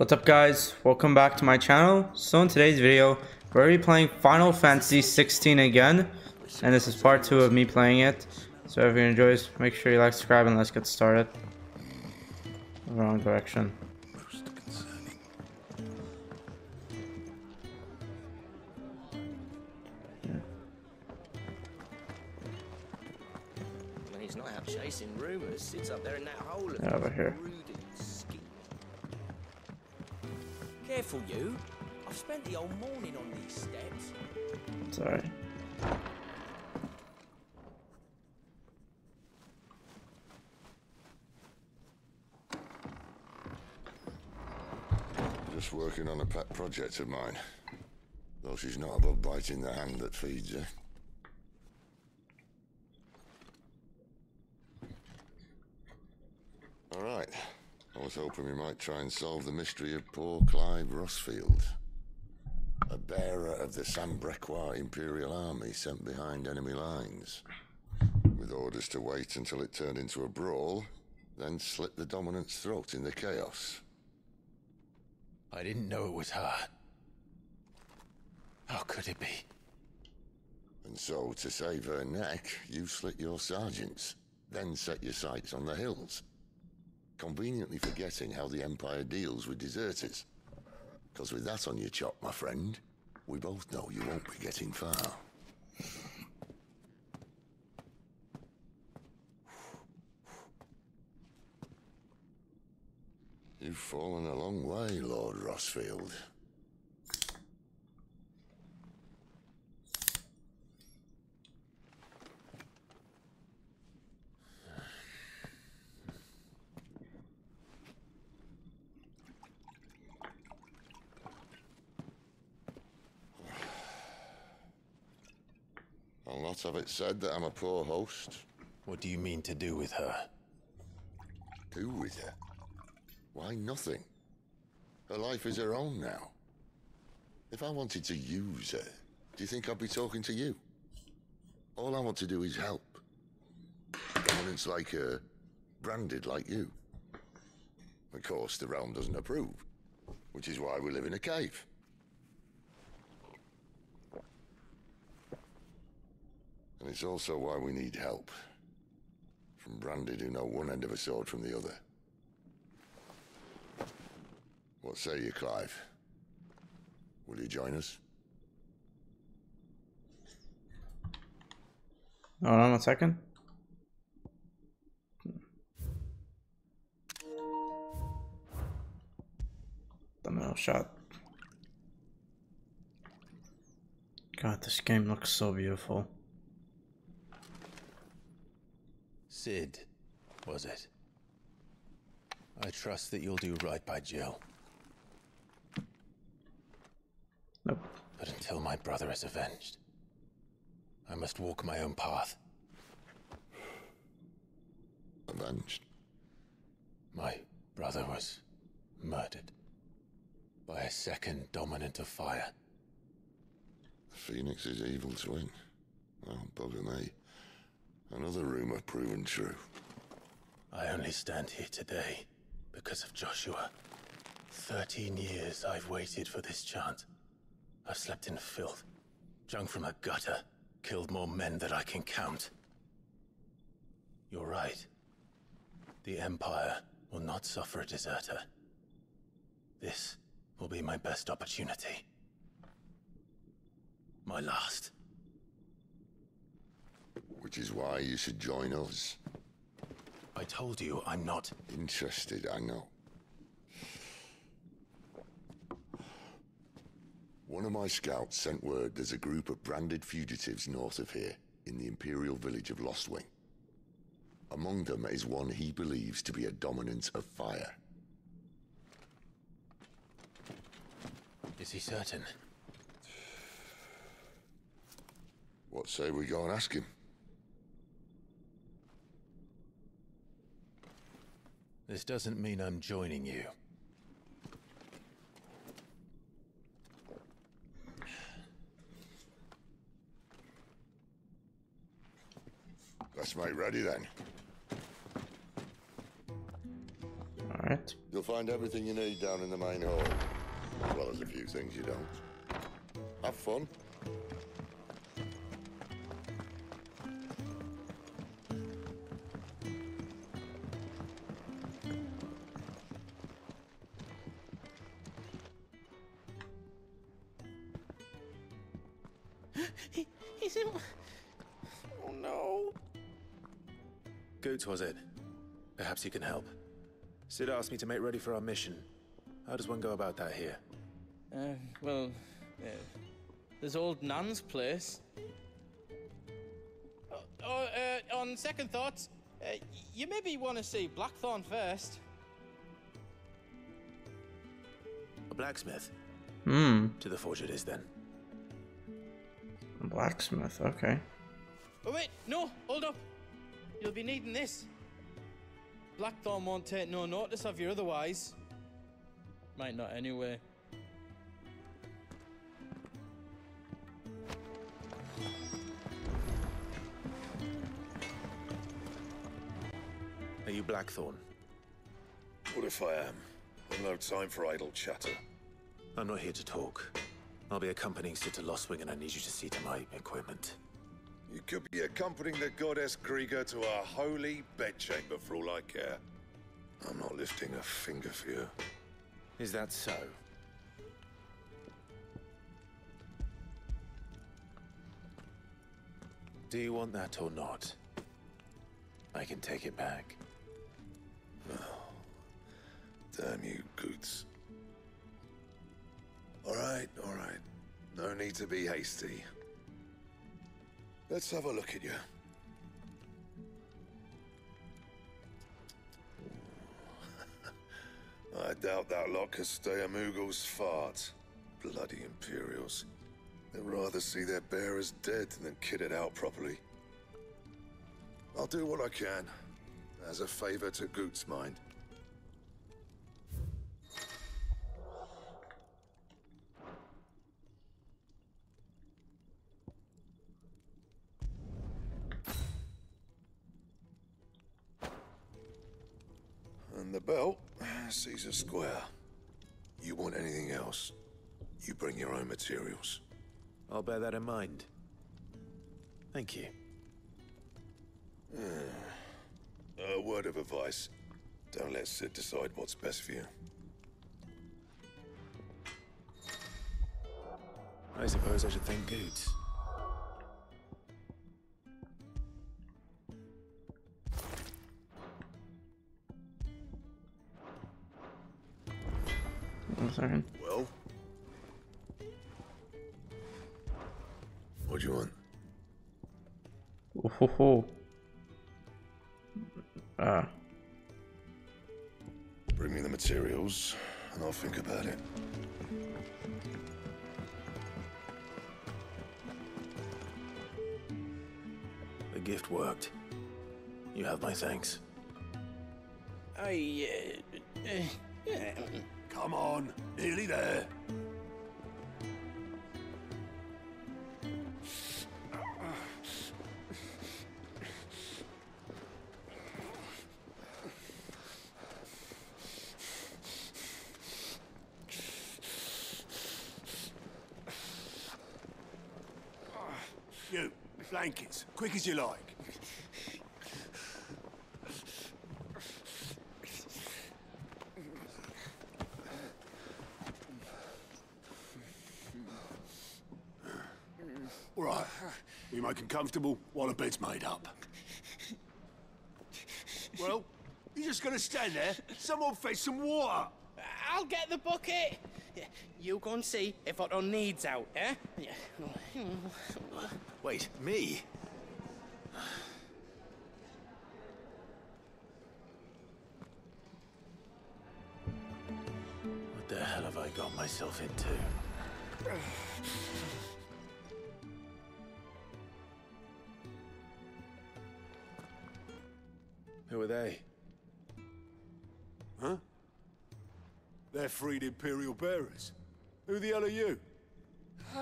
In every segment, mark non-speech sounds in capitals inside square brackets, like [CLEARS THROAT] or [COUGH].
What's up guys, welcome back to my channel. So in today's video, we're going to be playing Final Fantasy 16 again. And this is part 2 of me playing it. So if you enjoy, make sure you like, subscribe, and let's get started. Wrong direction. Sorry. Just working on a pet project of mine. Though she's not above biting the hand that feeds her. All right. I was hoping we might try and solve the mystery of poor Clive Rosfield. Bearer of the Sanbreque Imperial Army sent behind enemy lines. With orders to wait until it turned into a brawl, then slit the dominant's throat in the chaos. I didn't know it was her. How could it be? And so, to save her neck, you slit your sergeants, then set your sights on the hills. Conveniently forgetting how the Empire deals with deserters. Because with that on your chop, my friend, we both know you won't be getting far. You've fallen a long way, Lord Rosfield. I'll not have it said that I'm a poor host. What do you mean to do with her? Do with her? Why nothing? Her life is her own now. If I wanted to use her, do you think I'd be talking to you? All I want to do is help. Dominants like her, branded like you. Of course, the realm doesn't approve, which is why we live in a cave. And it's also why we need help. From branded who know one end of a sword from the other. What say you, Clive? Will you join us? Hold on one second. Middle shot. God, this game looks so beautiful. Cid, was it? I trust that you'll do right by Jill. Nope. But until my brother is avenged, I must walk my own path. Avenged. My brother was murdered by a second dominant of fire. The Phoenix's evil twin. Oh, bugger me. Another rumor proven true. I only stand here today because of Joshua. Thirteen years I've waited for this chance. I've slept in filth, drunk from a gutter, killed more men than I can count. You're right. The Empire will not suffer a deserter. This will be my best opportunity. My last. Which is why you should join us. I told you I'm not. Interested, I know. One of my scouts sent word there's a group of branded fugitives north of here, in the Imperial village of Lostwing. Among them is one he believes to be a dominant of fire. Is he certain? What say we go and ask him? This doesn't mean I'm joining you. Let's make ready then. Alright. You'll find everything you need down in the main hall, as well as a few things you don't. Have fun. Was it? Perhaps you can help. Cid asked me to make ready for our mission. How does one go about that here? Uh, well, uh, there's old Nan's place. Oh, oh, uh, on second thoughts, uh, you maybe want to see Blacktorn first. A blacksmith? Hmm. To the forge it is then. A Blacksmith. Okay. Oh wait, no, hold up. You'll be needing this. Blacktorn won't take no notice of you otherwise. Might not anyway. Are you Blacktorn? What if I am? I've no time for idle chatter. I'm not here to talk. I'll be accompanying Cid to Lostwing and I need you to see to my equipment. You could be accompanying the goddess Greagor to our holy bedchamber for all I care. I'm not lifting a finger for you. Is that so? Do you want that or not? I can take it back. [SIGHS] Damn you, Goetz. All right, all right. No need to be hasty. Let's have a look at you. [LAUGHS] I doubt that lot could stay a Moogle's fart. Bloody Imperials. They'd rather see their bearers dead than kitted out properly. I'll do what I can, as a favor to Goetz mind. And the belt sees a square. You want anything else, you bring your own materials. I'll bear that in mind. Thank you. Uh, a word of advice. Don't let Cid decide what's best for you. I suppose I should thank Goetz. One second. Well? What do you want? Oh ho ho. Ah. Bring me the materials, and I'll think about it. The gift worked. You have my thanks. I. Uh, uh, yeah. Come on, nearly there. You, blankets, quick as you like. All right, we make 'em comfortable while the bed's made up. Well, you're just gonna stand there? Someone fetch some water. I'll get the bucket. You go and see if Otto needs out, eh? Wait, me? What the hell have I got myself into? Who are they? Huh? They're freed Imperial bearers. Who the hell are you? [LAUGHS]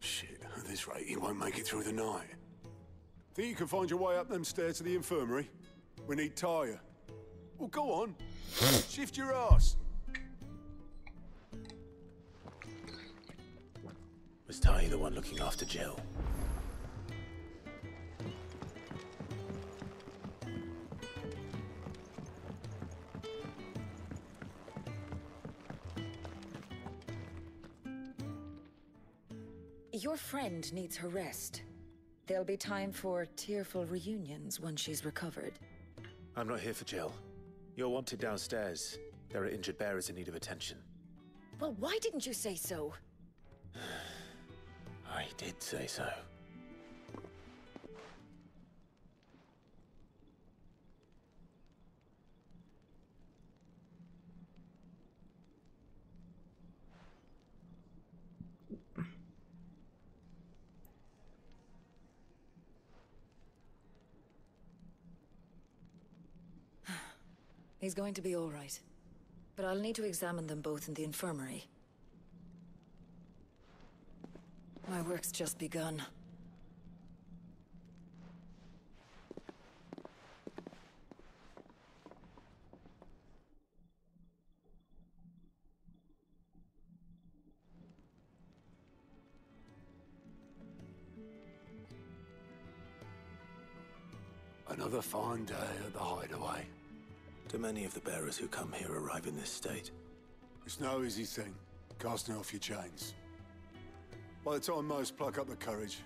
Shit, at this rate, he won't make it through the night. Think you can find your way up them stairs to the infirmary? We need Tarja. Well, go on. [LAUGHS] Shift your ass. Was Ty the one looking after Jill? Your friend needs her rest. There'll be time for tearful reunions once she's recovered. I'm not here for Jill. You're wanted downstairs. There are injured bearers in need of attention. Well, why didn't you say so? [SIGHS] I did say so. He's going to be all right. But I'll need to examine them both in the infirmary. My work's just begun. Another fine day at the hideaway. Do many of the bearers who come here arrive in this state? It's no easy thing, casting off your chains. By the time most pluck up the courage,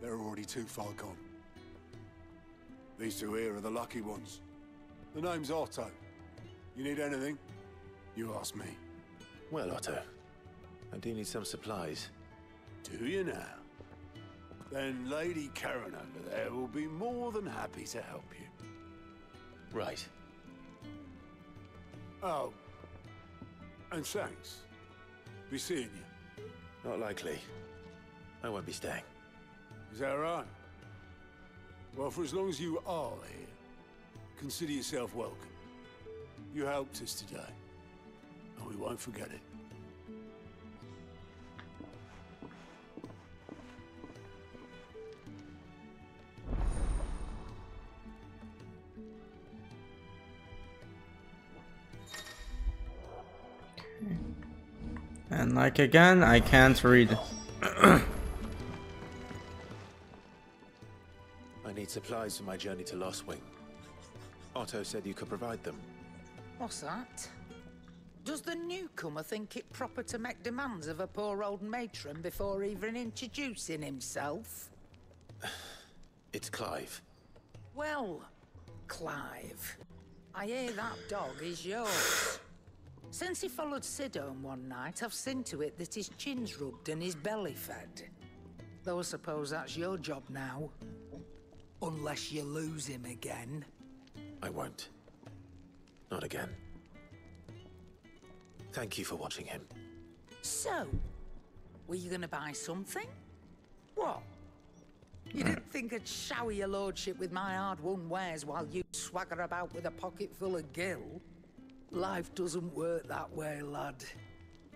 they're already too far gone. These two here are the lucky ones. The name's Otto. You need anything? You ask me. Well, Otto, I do need some supplies. Do you now? Then Lady Charon over there will be more than happy to help you. Right. Oh. And thanks. Be seeing you. Not likely. I won't be staying. Is that right? Well, for as long as you are here, consider yourself welcome. You helped us today, and we won't forget it. Like again, I can't read. I need supplies for my journey to Lostwing. Otto said you could provide them. What's that? Does the newcomer think it proper to make demands of a poor old matron before even introducing himself? [SIGHS] It's Clive. Well, Clive, I hear that dog is yours. Since he followed Cid home one night, I've seen to it that his chin's rubbed and his belly fed. Though I suppose that's your job now. Unless you lose him again. I won't. Not again. Thank you for watching him. So, were you gonna buy something? What? You didn't [LAUGHS] think I'd shower your lordship with my hard-won wares while you swagger about with a pocket full of gil? Life doesn't work that way, lad.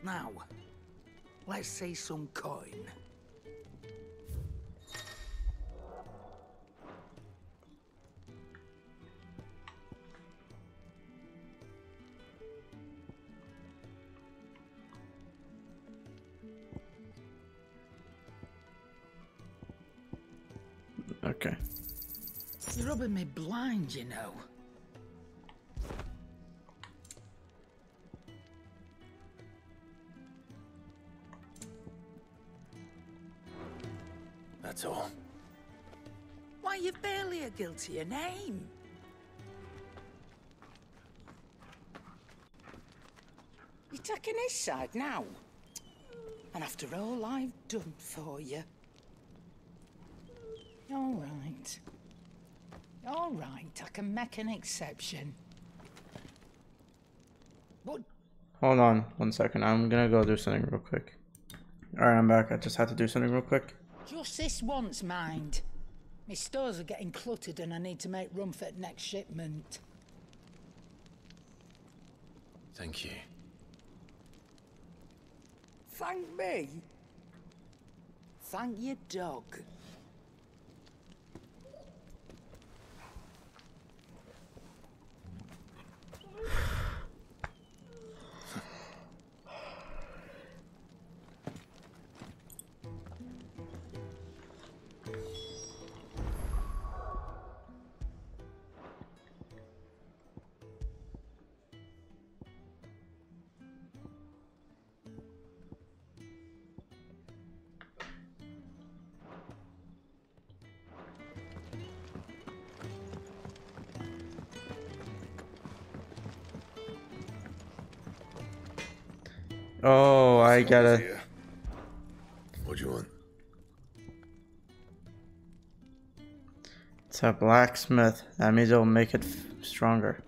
Now, let's see some coin. Okay. You're rubbing me blind, you know. Barely a name. You're taking his side now. And after all I've done for you. All right. All right, I can make an exception. But Hold on one second. I'm gonna go do something real quick. Alright, I'm back. I just had to do something real quick. just this once, mind. My stores are getting cluttered and I need to make room for the next shipment. Thank you. Thank me? Thank your dog. Oh, I. Here. What do you want? It's a blacksmith. That means it'll make it f- stronger.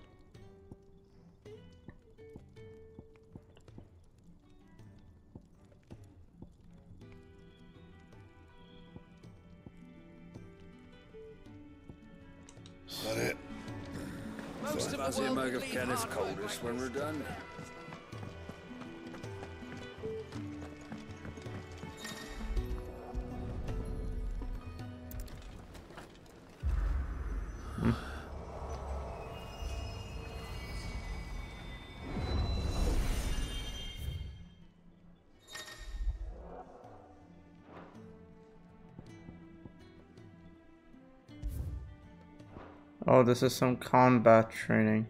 This is some combat training.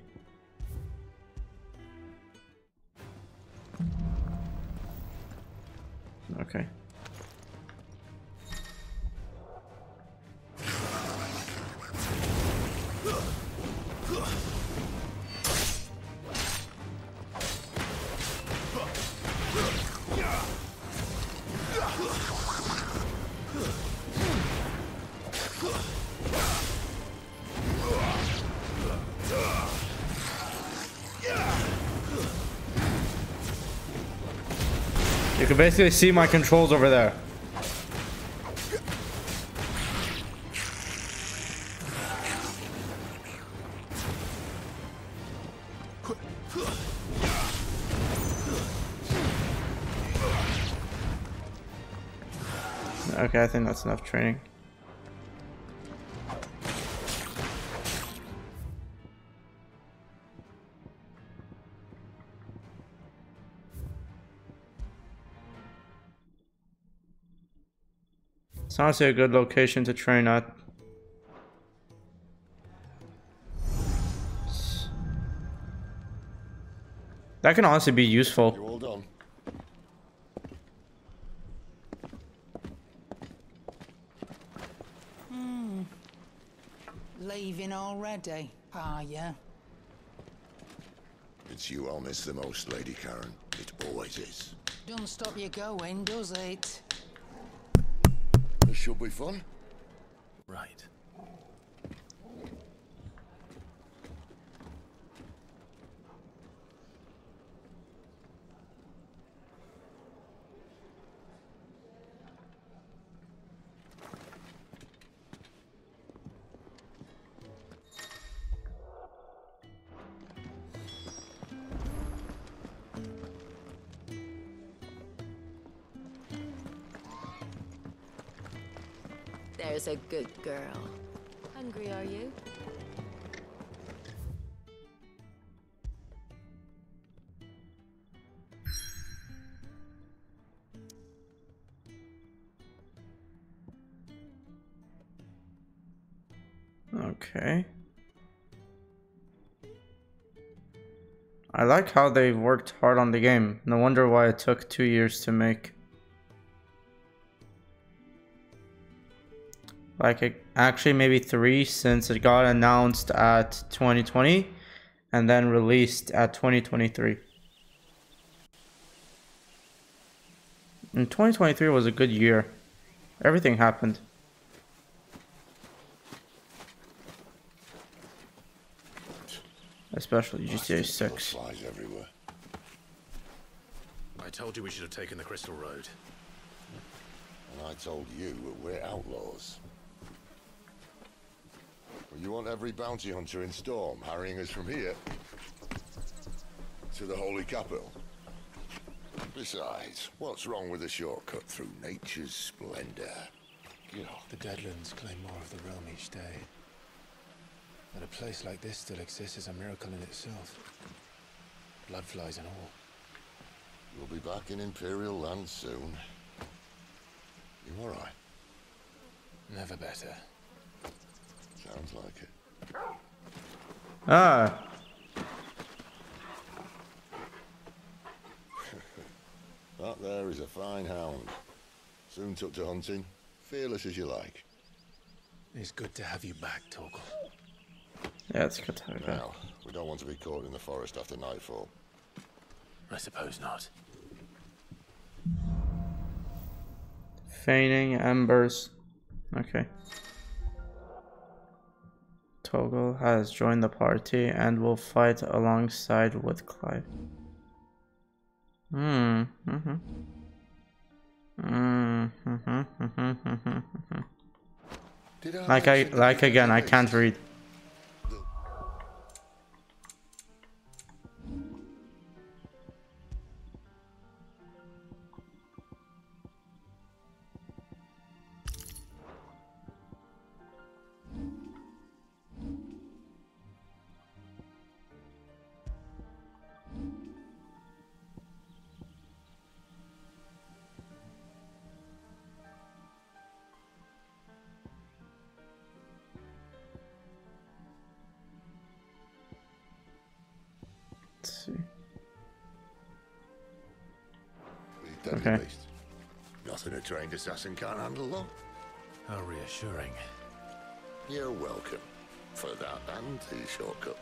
Basically see my controls over there. Okay, I think that's enough training. Honestly a good location to train at. That can honestly be useful. You all done? Hmm. Leaving already, are you? It's you I'll miss the most, Lady Charon. It always is. Don't stop you going, does it? Should be fun. Right. A good girl. Hungry, are you? Okay. I like how they worked hard on the game. No wonder why it took two years to make. Like, actually, maybe three since it got announced at 2020 and then released at 2023. And 2023 was a good year. Everything happened. Especially GTA Bastard 6. Flies everywhere. I told you we should have taken the Crystal Road. And I told you that we're outlaws. Well, you want every bounty hunter in Storm harrying us from here to the Holy Capital. Besides, what's wrong with a shortcut through nature's splendor? The Deadlands claim more of the realm each day. That a place like this still exists is a miracle in itself. Bloodflies and all. We'll be back in Imperial land soon. You alright? Never better. Sounds like it. Ah. [LAUGHS] that there is a fine hound. Soon took to hunting, fearless as you like. It's good to have you back, Torgal. Yeah, it's good to have you Now, we don't want to be caught in the forest after nightfall. I suppose not. Feigning embers. Okay. Torgal has joined the party and will fight alongside with Clive. Hmm. Mm-hmm. Mm-hmm. Like I like again, I can't read. Trained assassin can't handle, though. How reassuring. You're welcome for that and the shortcut.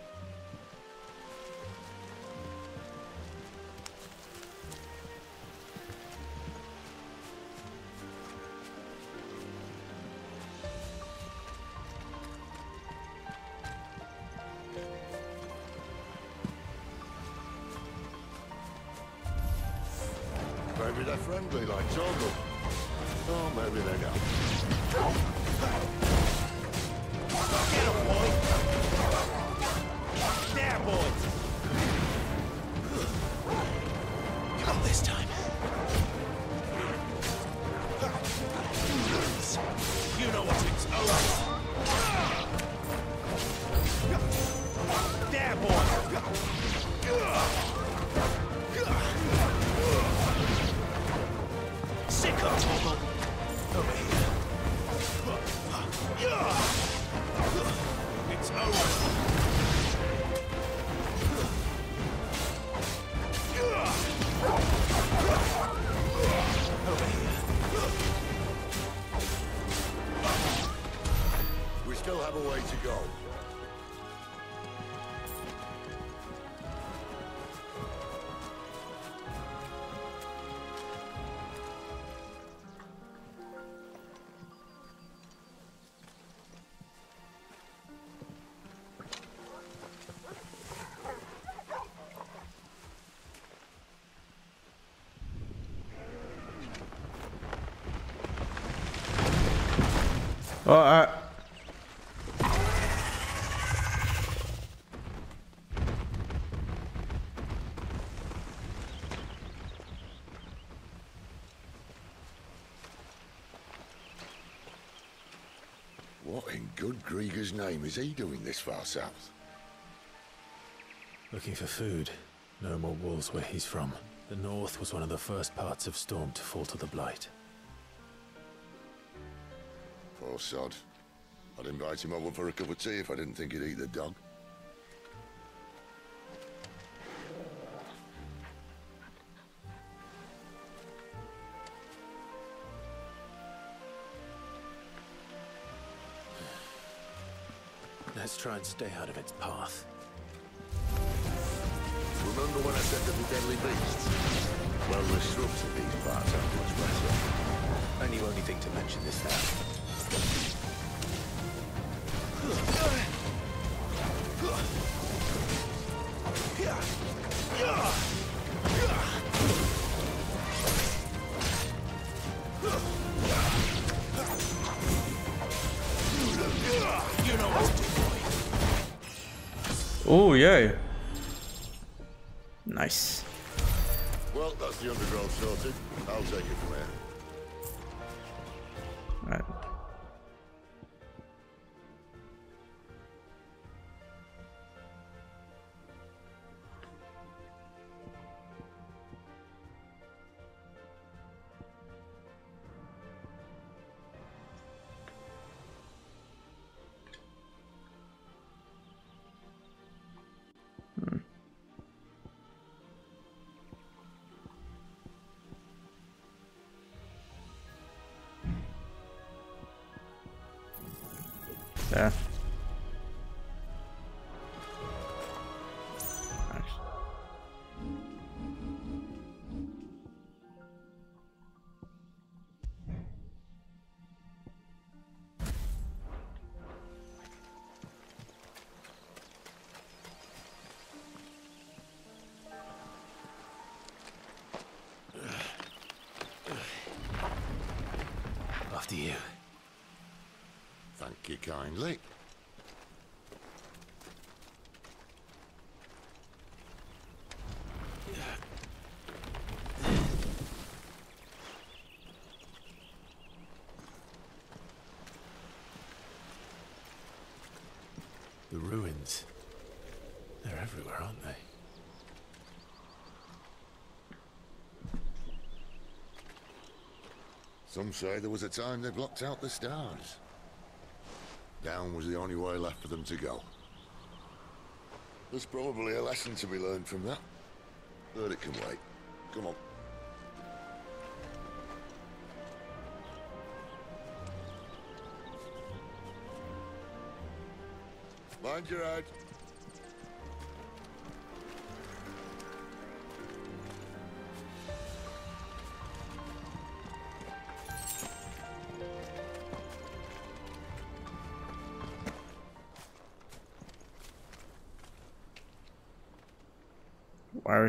Oh, uh, What in good Greagor's name is he doing this far south? Looking for food. No more wolves where he's from. The north was one of the first parts of Storm to fall to the Blight. Poor sod. I'd invite him over for a cup of tea if I didn't think he'd eat the dog. Let's try and stay out of its path. Remember when I said there'd be deadly beasts? Well, the shrubs in these parts aren't much better. And you only think to mention this now. Oh yeah. There. Thank you kindly. The ruins. They're everywhere, aren't they? Some say there was a time they blocked out the stars. Down was the only way left for them to go. There's probably a lesson to be learned from that. But it can wait. Come on. Mind your head.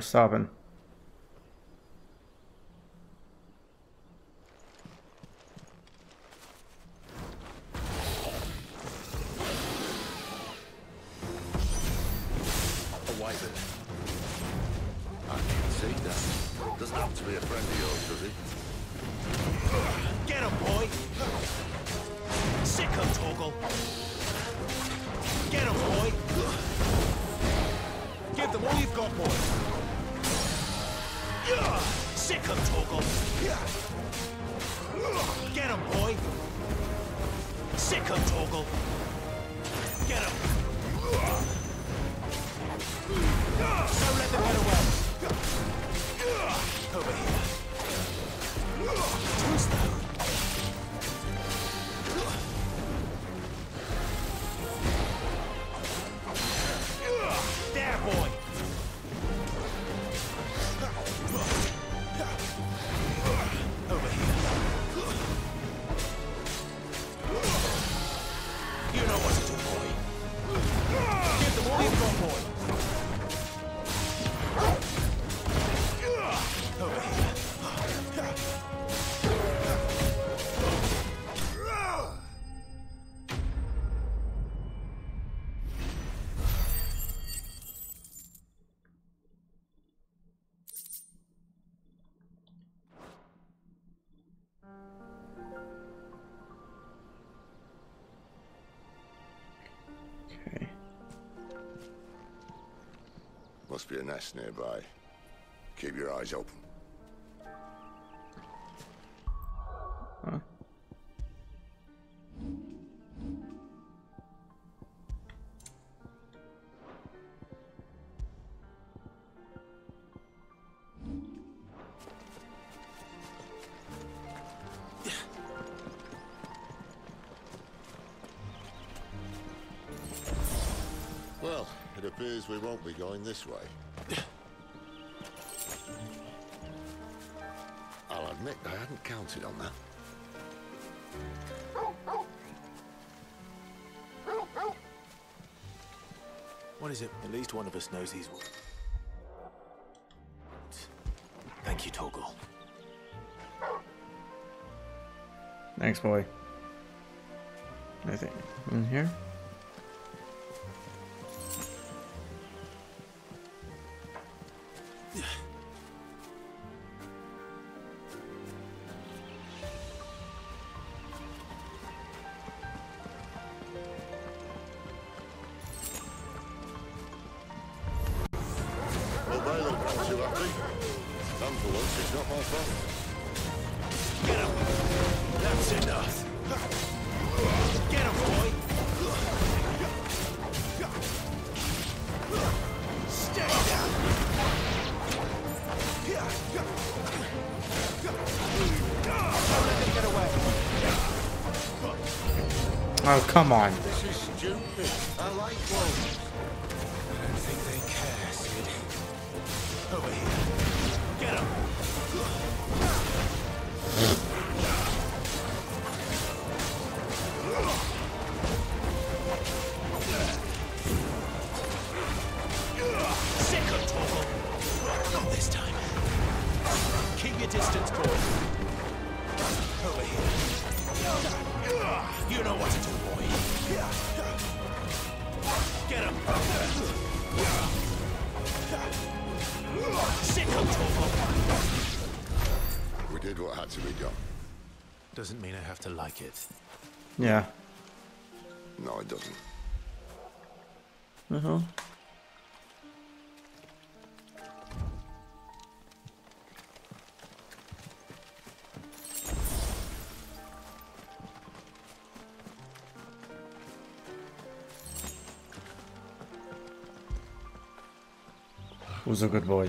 Are Must be a nest nearby. Keep your eyes open. Huh. Well, it appears we won't be going this way. Counted on that. What is it? At least one of us knows these words. Thank you, Torgal. Thanks, boy. Anything in here? Come on. We did what had to be done. Doesn't mean I have to like it. Yeah. No, it doesn't. Uh huh. Who's a good boy?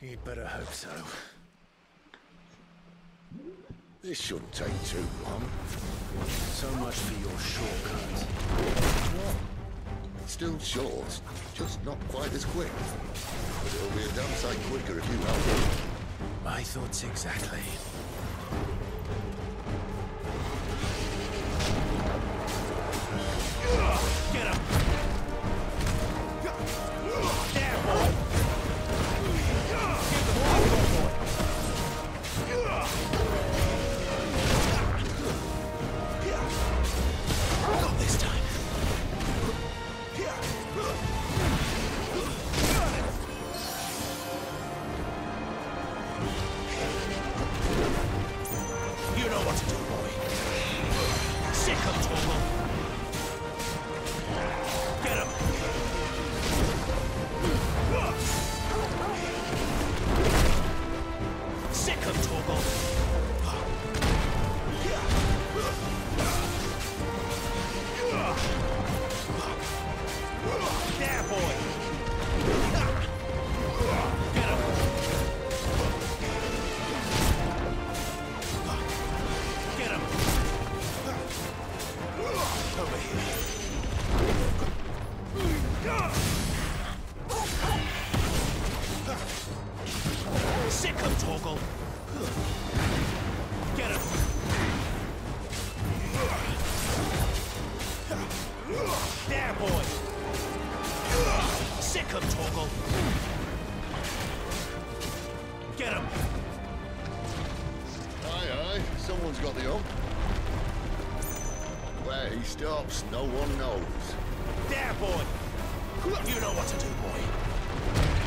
You'd better hope so. This shouldn't take too long. So much for your shortcut. Still short, just not quite as quick. But it'll be a damn sight quicker if you help me. My thoughts exactly.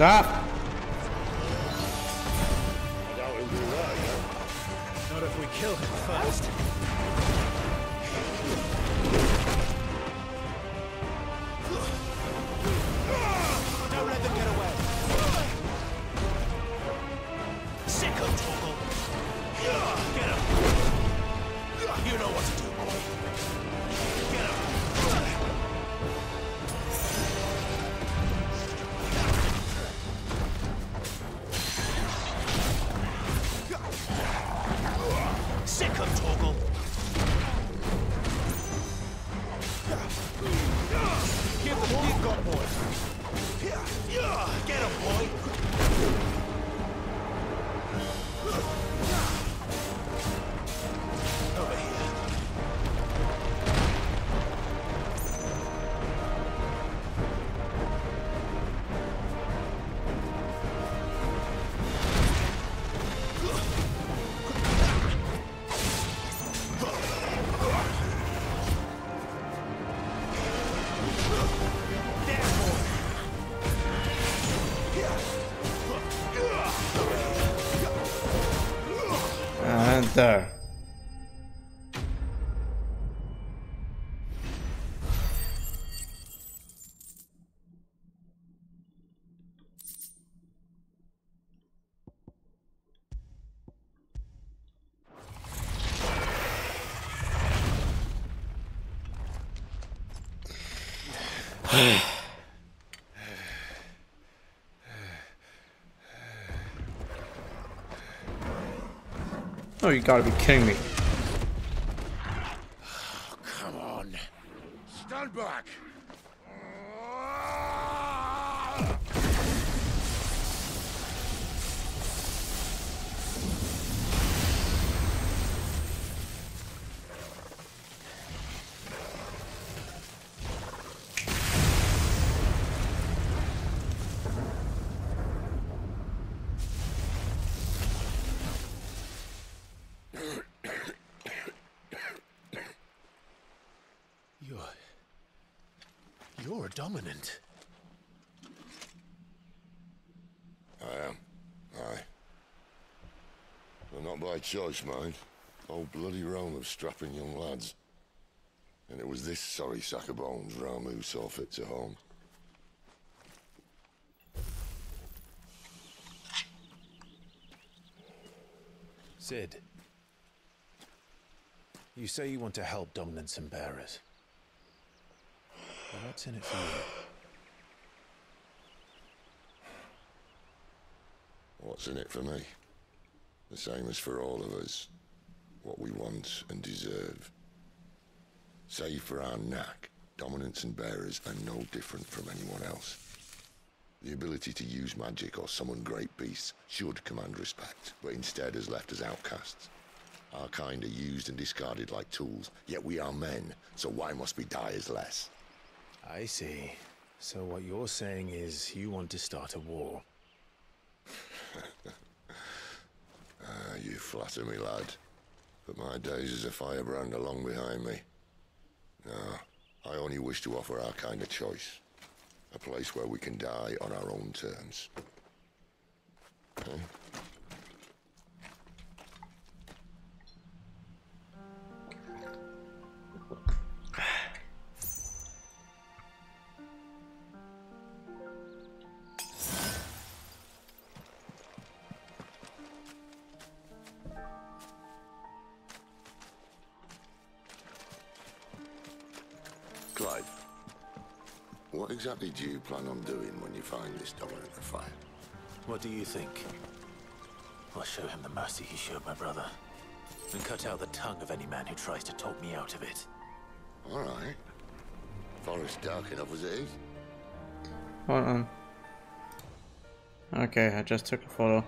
Stop! And there. Oh, you gotta be kidding me. Come on. Stand back. You're a dominant. I am. Aye. But not by choice, mind. Whole bloody realm of strapping young lads. And it was this sorry sack of bones Ramuh who saw fit to home. Cid. You say you want to help dominance and bearers. But what's in it for you? What's in it for me? The same as for all of us. What we want and deserve. Save for our knack, dominants and bearers are no different from anyone else. The ability to use magic or summon great beasts should command respect, but instead has left us outcasts. Our kind are used and discarded like tools, yet we are men, so why must we die as less? I see. So what you're saying is you want to start a war. [LAUGHS] Ah, you flatter me, lad. But my days as a firebrand are long behind me. No, I only wish to offer our kind of choice. A place where we can die on our own terms. Okay? Plan on doing when you find this dominant of fire? What do you think? I'll show him the mercy he showed my brother. And cut out the tongue of any man who tries to talk me out of it. All right. Forest dark enough as it is. Hold on. Okay, I just took a photo.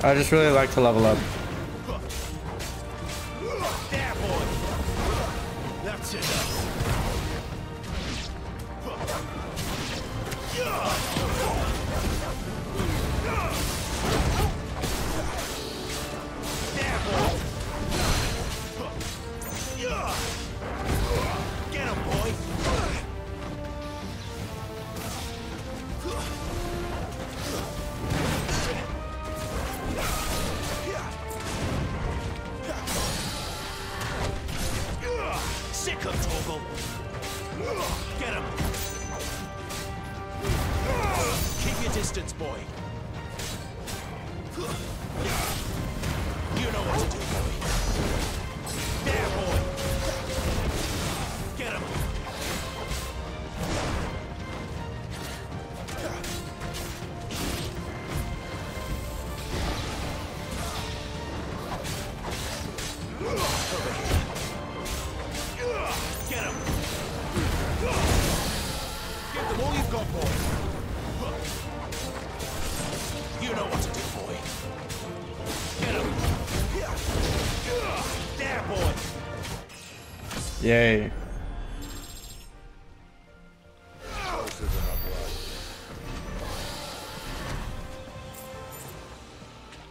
I just really like to level up. Yay. Closer than I blood.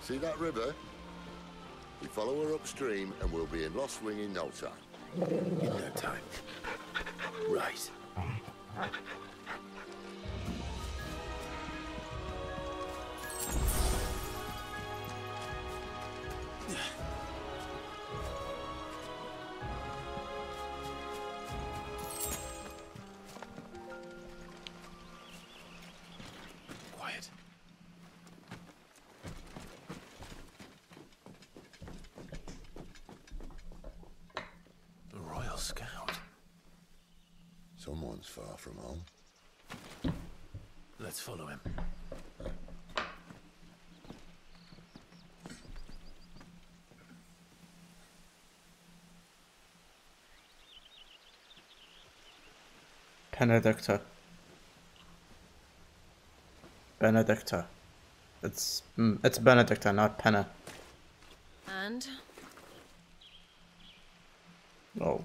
See that river? We follow her upstream and we'll be in Lostwing in no time. In no time. Far from home. Let's follow him. Benedikta. Benedikta. It's mm, it's Benedikta, not Penna. And Oh.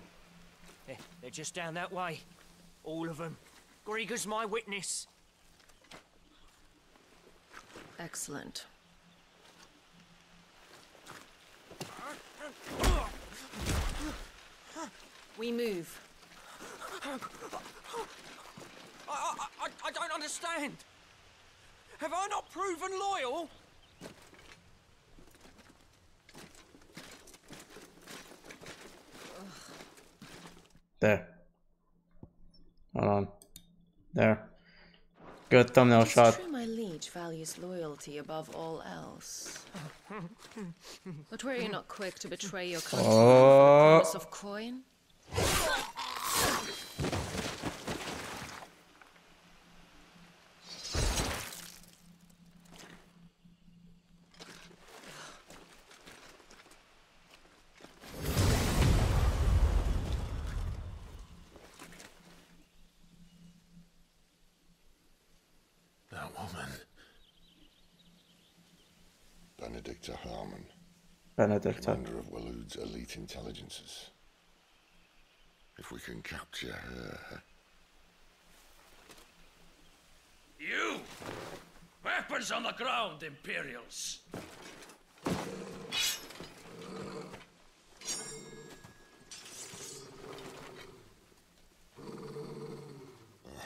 Eh, They're just down that way. All of them. Greagor's my witness. excellent. We move. I, I, I, I don't understand. Have I not proven loyal? There. Hold on. There. Good thumbnail It's shot. true my liege values loyalty above all else. [LAUGHS] but were you not quick to betray your country Oh. of coin? That woman. Benedikta Harman, Benedikta. commander of Waloed's elite intelligences. If we can capture her, You! Weapons on the ground, Imperials!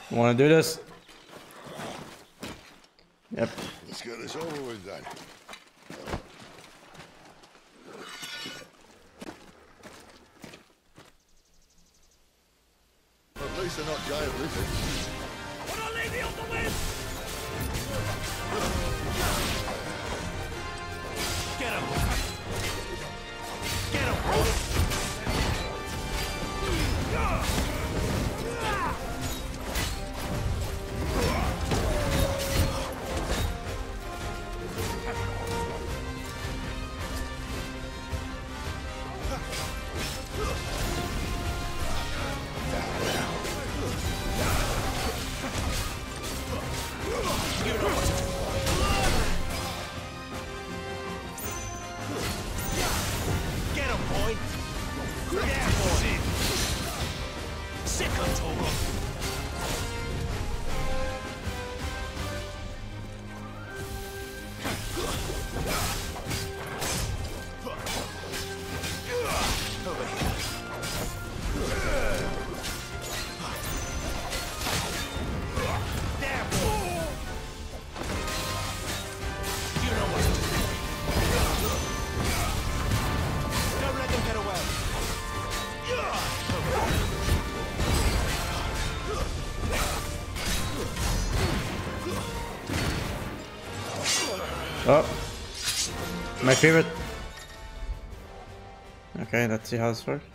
Wanna do this? Yep. let's get this over with then. At least they're not giant lizards. I leave on the list? Get him! Get him! Get favorite. Okay, let's see how this works.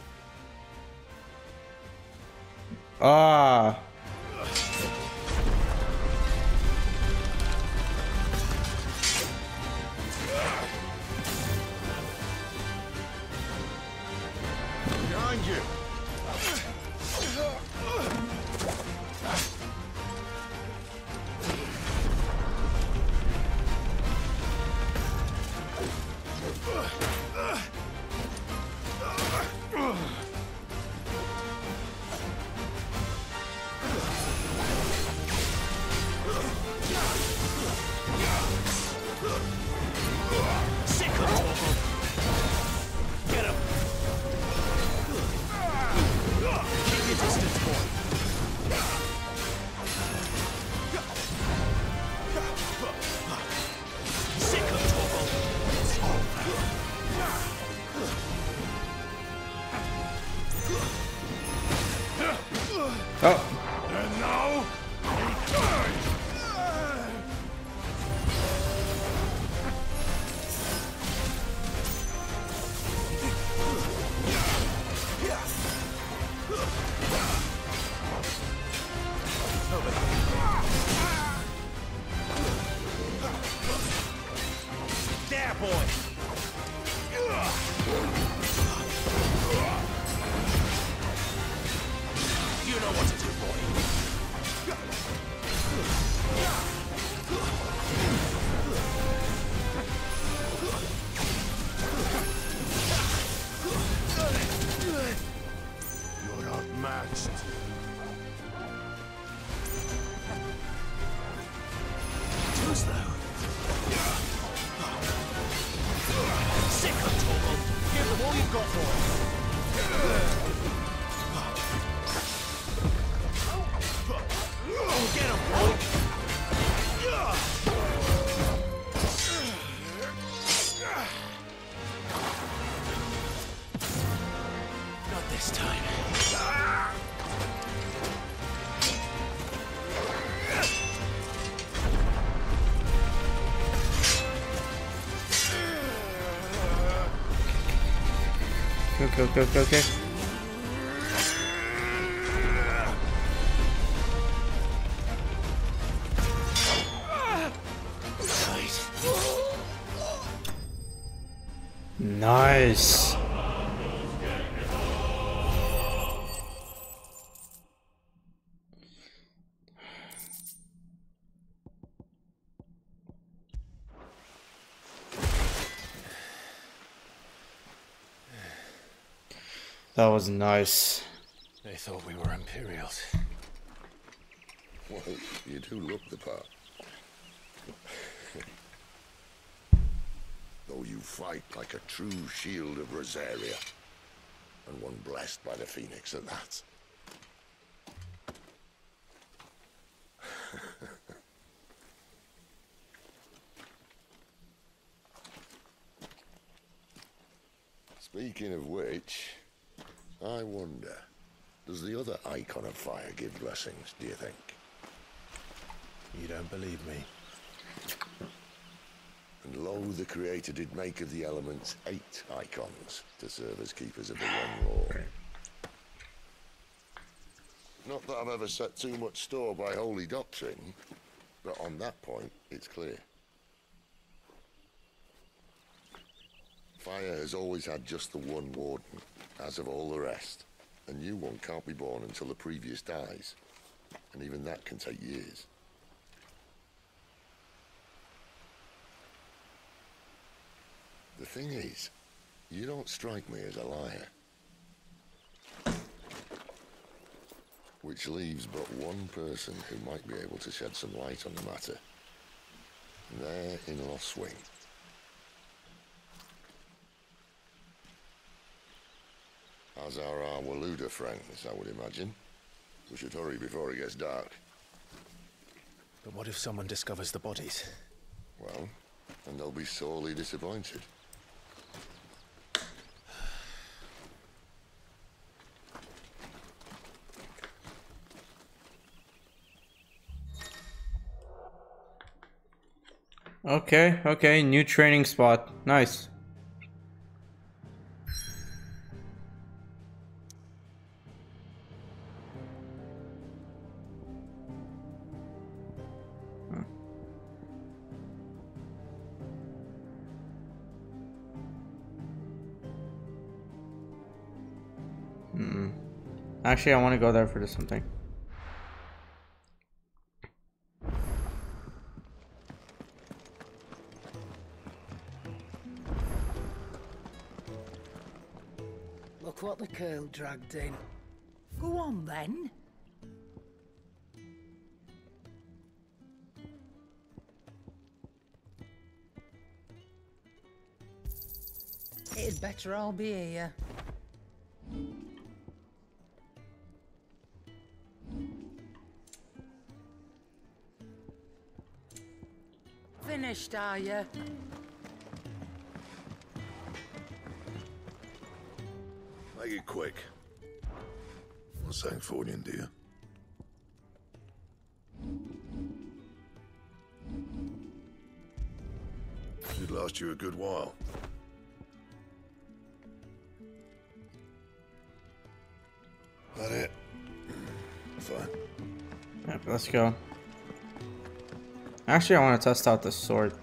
Okay, okay, okay, That was nice. They thought we were Imperials. Well, you do look the part. [LAUGHS] Though you fight like a true shield of Rosaria. And one blessed by the Phoenix at that. [LAUGHS] Speaking of which, I wonder, does the other icon of fire give blessings, do you think? You don't believe me? And lo, the Creator did make of the elements eight icons to serve as keepers of the one law. Not that I've ever set too much store by holy doctrine, but on that point, it's clear. Fire has always had just the one warden, as of all the rest. A new one can't be born until the previous dies, and even that can take years. The thing is, you don't strike me as a liar. Which leaves but one person who might be able to shed some light on the matter. There in Lostwing. As are our Waloeder friends, I would imagine. We should hurry before it gets dark. But what if someone discovers the bodies? Well, and they'll be sorely disappointed. Okay, okay, new training spot. Nice. Actually, I want to go there for something. Look what the curl dragged in. Go on then. It'd better all be here. Finished, are you? Make it quick. Not saying Fordian, do you? Should last you a good while. That it? Fine. Yep, let's go. Actually, I want to test out this sword.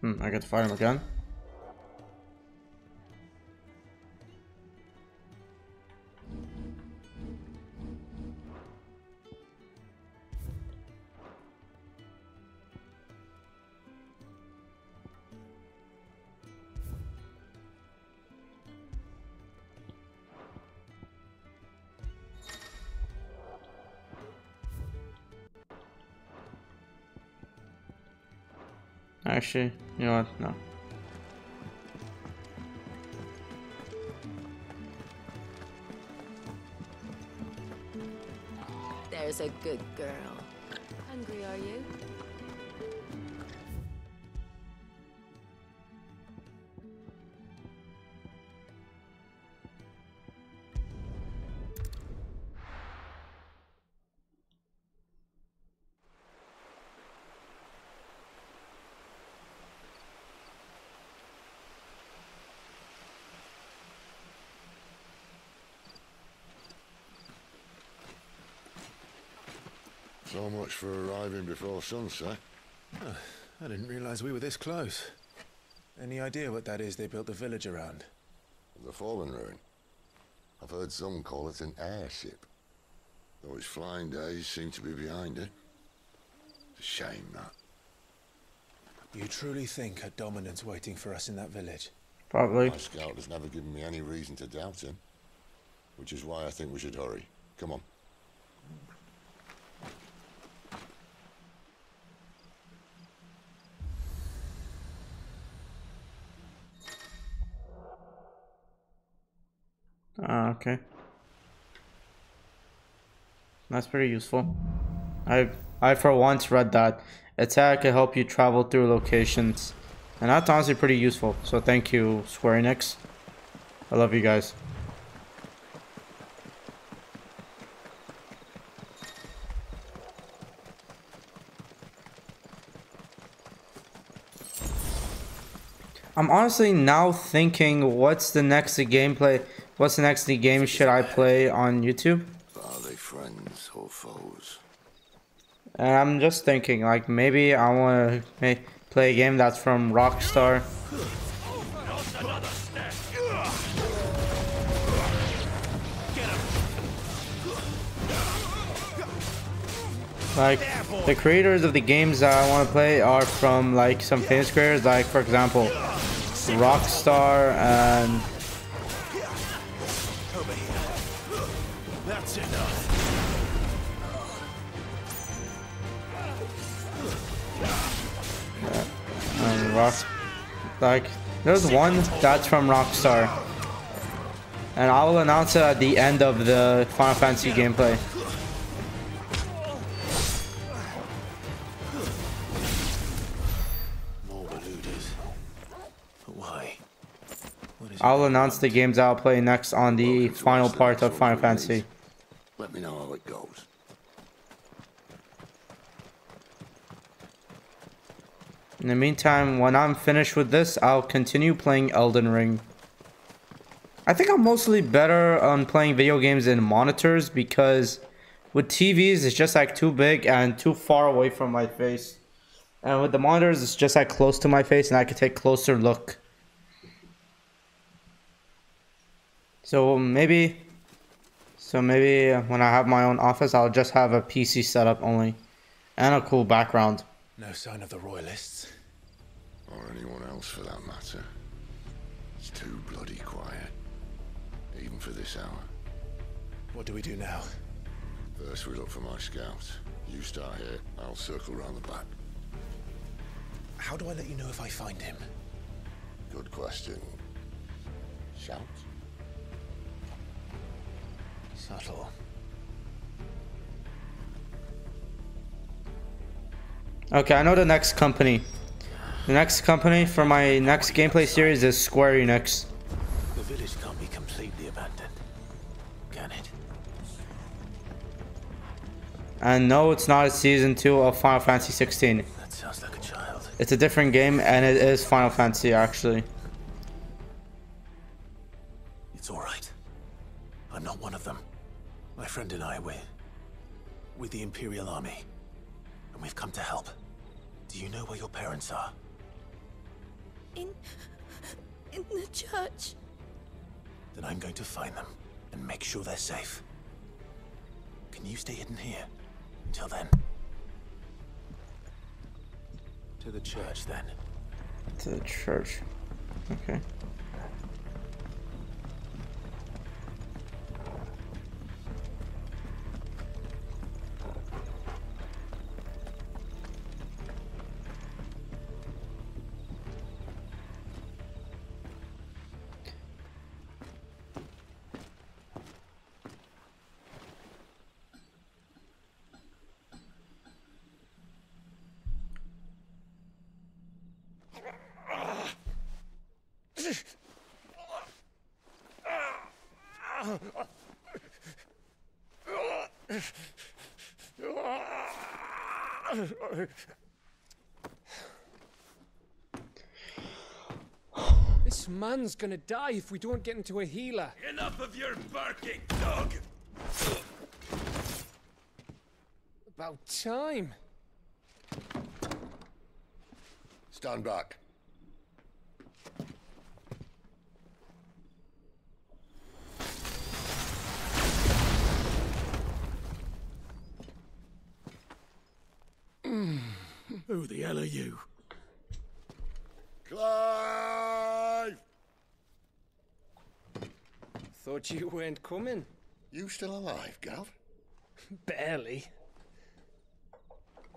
Hmm, I get to fight him again. Actually, you know what? No. There's a good girl. Hungry, are you? So much for arriving before sunset. Oh, I didn't realize we were this close. Any idea what that is they built the village around? The fallen ruin. I've heard some call it an airship. Though its flying days seem to be behind it. It's a shame, that. You truly think a dominant's waiting for us in that village? Probably. My scout has never given me any reason to doubt him. Which is why I think we should hurry. Come on. Okay. That's pretty useful. I I for once read that. Attack can help you travel through locations. And that's honestly pretty useful. So thank you, Square Enix. I love you guys. I'm honestly now thinking what's the next gameplay what's the next game should I play on YouTube? Are they friends or foes? And I'm just thinking like maybe I want to play a game that's from Rockstar. Like the creators of the games that I want to play are from like some famous creators like for example Rockstar and like there's one that's from Rockstar. And I will announce it at the end of the Final Fantasy gameplay. I'll announce the games I'll play next on the final part of Final Fantasy. Let me know how it goes. In the meantime, when I'm finished with this, I'll continue playing Elden Ring. I think I'm mostly better on playing video games in monitors because with TVs, it's just like too big and too far away from my face. And with the monitors, it's just like close to my face and I can take a closer look. So maybe, so maybe when I have my own office, I'll just have a PC setup only and a cool background. No sign of the royalists. Or anyone else for that matter. It's too bloody quiet. Even for this hour. What do we do now? First we look for my scout. You start here, I'll circle round the back. How do I let you know if I find him? Good question. Shout? Subtle. Okay, I know the next company. The next company for my next gameplay series is Square Enix. The village can't be completely abandoned. Can it? And no, it's not a season 2 of Final Fantasy 16. That sounds like a child. It's a different game, and it is Final Fantasy actually. It's all right. I'm not one of them. My friend and I, we're with the Imperial Army, and we've come to help. Do you know where your parents are? In. in the church. Then I'm going to find them and make sure they're safe. Can you stay hidden here until then? To the church, then. To the church. Okay. Man's gonna die if we don't get into a healer. Enough of your barking, dog! About time. Stand back. Who the hell are you? Clive! Thought you weren't coming. You still alive, Gav? [LAUGHS] Barely.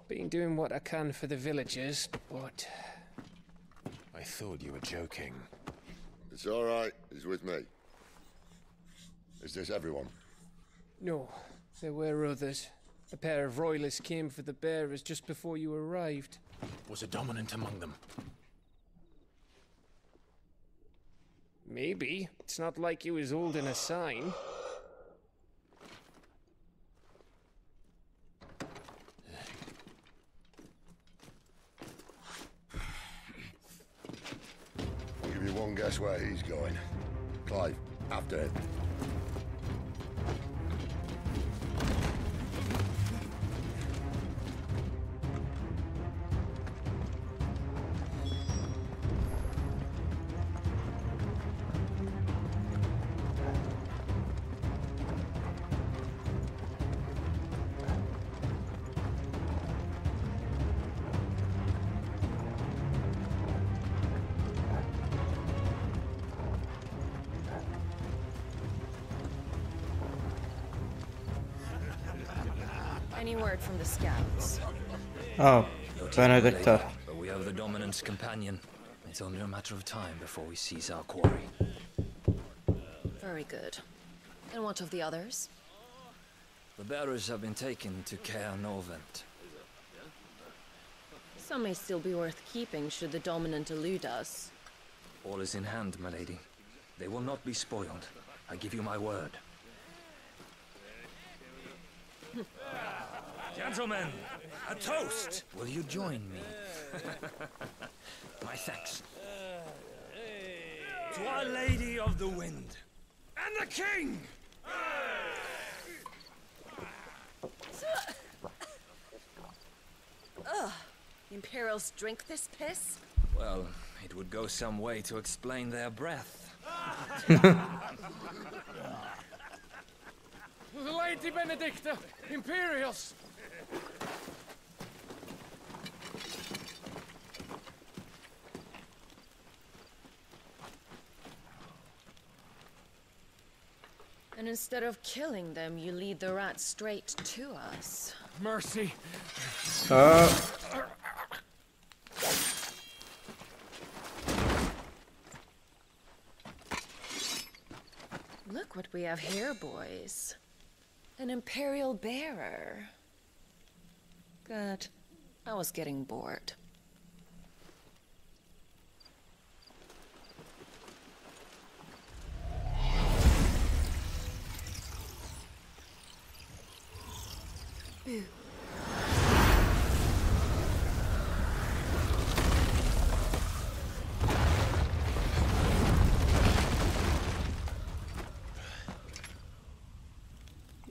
Been doing what I can for the villagers, but I thought you were joking. It's all right. He's with me. Is this everyone? no, there were others. A pair of royalists came for the bearers just before you arrived. Was a dominant among them? Maybe. It's not like he was holding a sign. I'll give you one guess where he's going. Clive, after him. Word from the scouts? Oh, Benedikta. But we have the Dominant's companion. It's only a matter of time before we seize our quarry. Very good. And what of the others? The bearers have been taken to Caer Norvent. Some may still be worth keeping should the dominant elude us. All is in hand, my lady. They will not be spoiled. I give you my word. [LAUGHS] Gentlemen, a toast! Will you join me? my thanks. To Our Lady of the Wind and the King! Ugh. Imperials drink this piss? Well, it would go some way to explain their breath. The [LAUGHS] Lady Benedikta! Imperials! And instead of killing them, you lead the rats straight to us. Mercy. Uh, Look what we have here, boys. An Imperial bearer. Good. I was getting bored. Boo.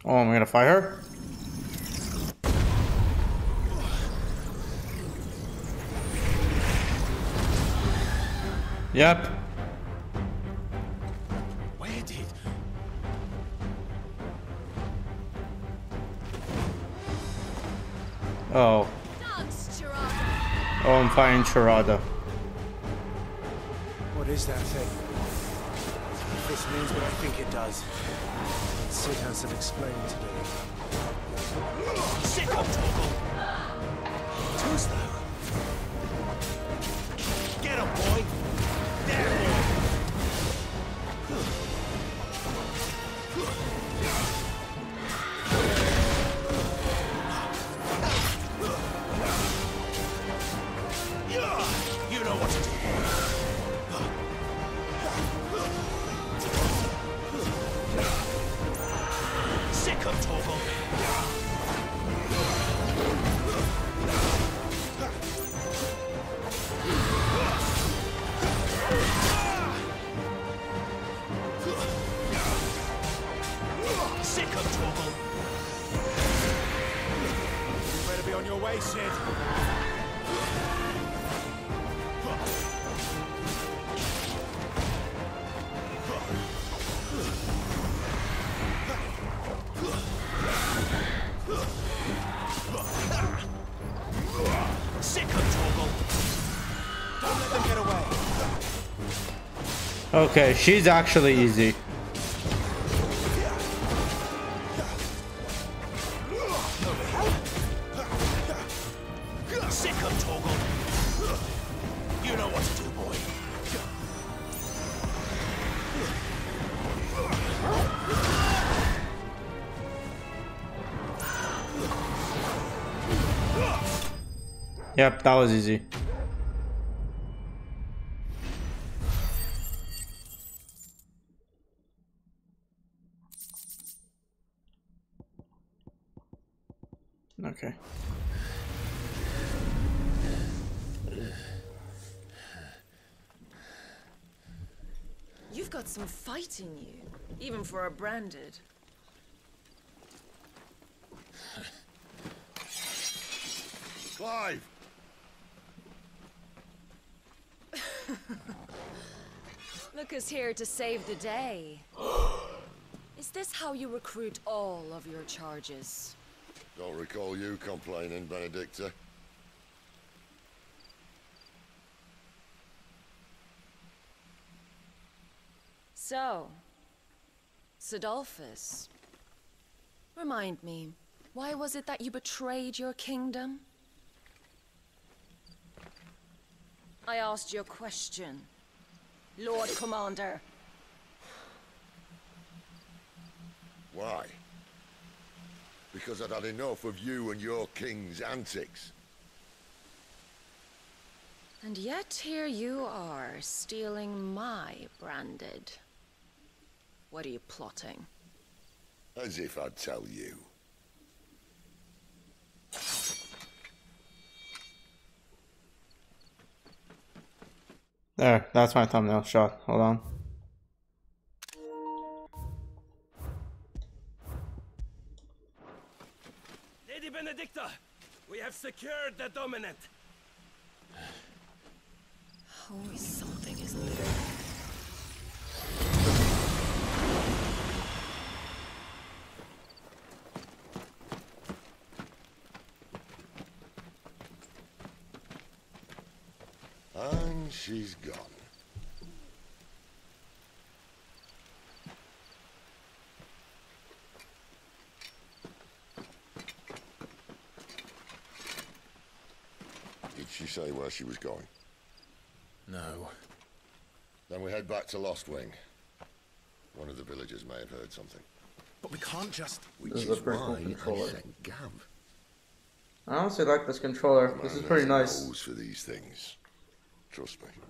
Oh, am I gonna fight her? Yep. I'm Charada. What is that thing? If this means what I think it does, Sid has some explaining to do. Sit? Okay, she's actually easy. Yep, that was easy. Okay. You've got in you, even for a branded. Clive! [LAUGHS] Look who's here to save the day. [GASPS] Is this how you recruit all of your charges? Don't recall you complaining, Benedikta. So, Cidolfus, remind me, why was it that you betrayed your kingdom? I asked you a question, Lord Commander. Why? Because I'd had enough of you and your king's antics. And yet here you are, stealing my branded. What are you plotting? As if I'd tell you. There, that's my thumbnail shot. Hold on. Lady Benedikta, we have secured the dominant. Always something, isn't there? And she's gone. Did she say where she was going? No. Then we head back to Lostwing. One of the villagers may have heard something. But we can't just... Which This is is a pretty cool why I controller. sent Gav. I honestly like this controller. This is pretty has a nice. nose for these things. Trust me.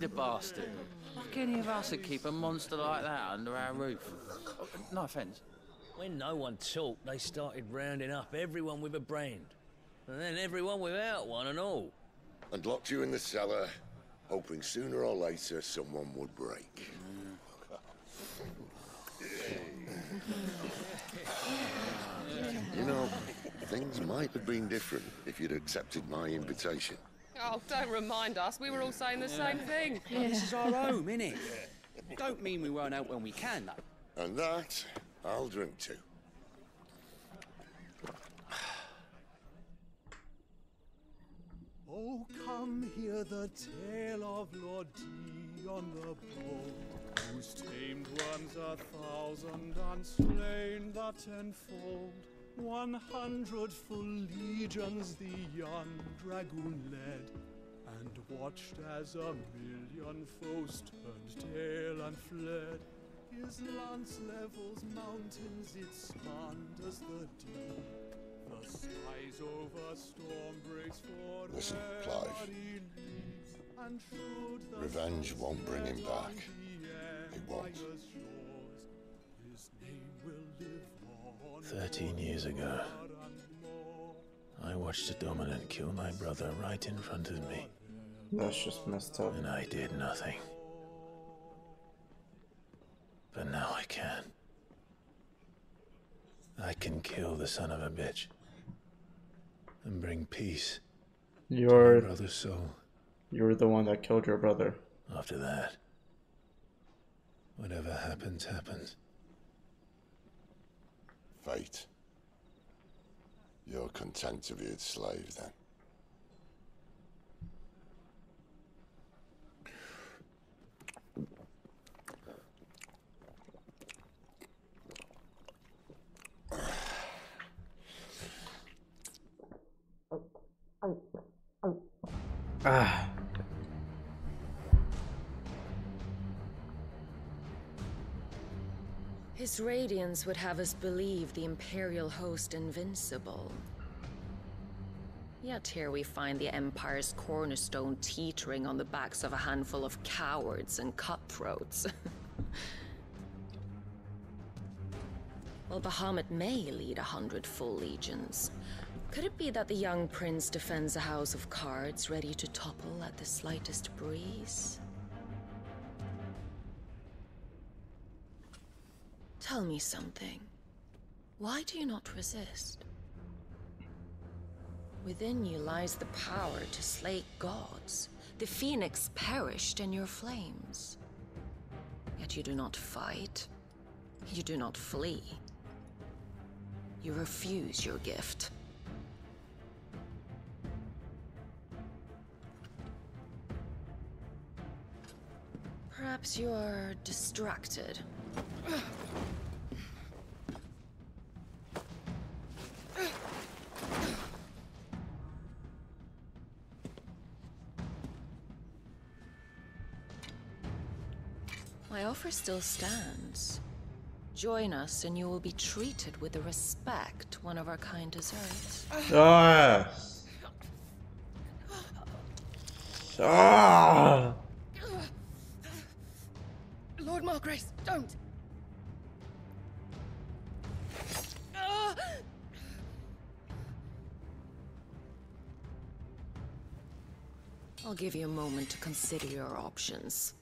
We were hiding the bastard. Like any of us would keep a monster like that under our roof. No offence. When no one talked, they started rounding up everyone with a brand. And then everyone without one and all. And locked you in the cellar, hoping sooner or later someone would break. You know, things might have been different if you'd accepted my invitation. Oh, don't remind us. We were all saying the same thing. Oh, this is our home, innit? [LAUGHS] Don't mean we won't out when we can, though. And that, I'll drink to. [SIGHS] Oh, come hear the tale of Lord Dion the Bold, whose tamed ones a thousand and slain the tenfold. One hundred full legions the young dragoon led, and watched as a million foes turned tail and fled. His lance levels mountains, it spanned as the deep. The skies over storm breaks for Listen, Clive. and should the Revenge won't bring him back. It won't. his name will live. Thirteen years ago, I watched a dominant kill my brother right in front of me. That's just messed up. And I did nothing. But now I can. I can kill the son of a bitch. And bring peace my brother's soul. you're the one that killed your brother. After that, whatever happens, happens. Fate. You're content to be its slave then. [SIGHS] Ah. His radiance would have us believe the Imperial host invincible. Yet here we find the Empire's cornerstone teetering on the backs of a handful of cowards and cutthroats. [LAUGHS] While Bahamut may lead a hundred full legions, could it be that the young prince defends a house of cards ready to topple at the slightest breeze? Tell me something. Why do you not resist? Within you lies the power to slay gods. The phoenix perished in your flames. Yet you do not fight. You do not flee. You refuse your gift. Perhaps you are distracted. My offer still stands. Join us and you will be treated with the respect one of our kind deserves. Ah. Ah. Lord Margrace, don't! Ah! I'll give you a moment to consider your options.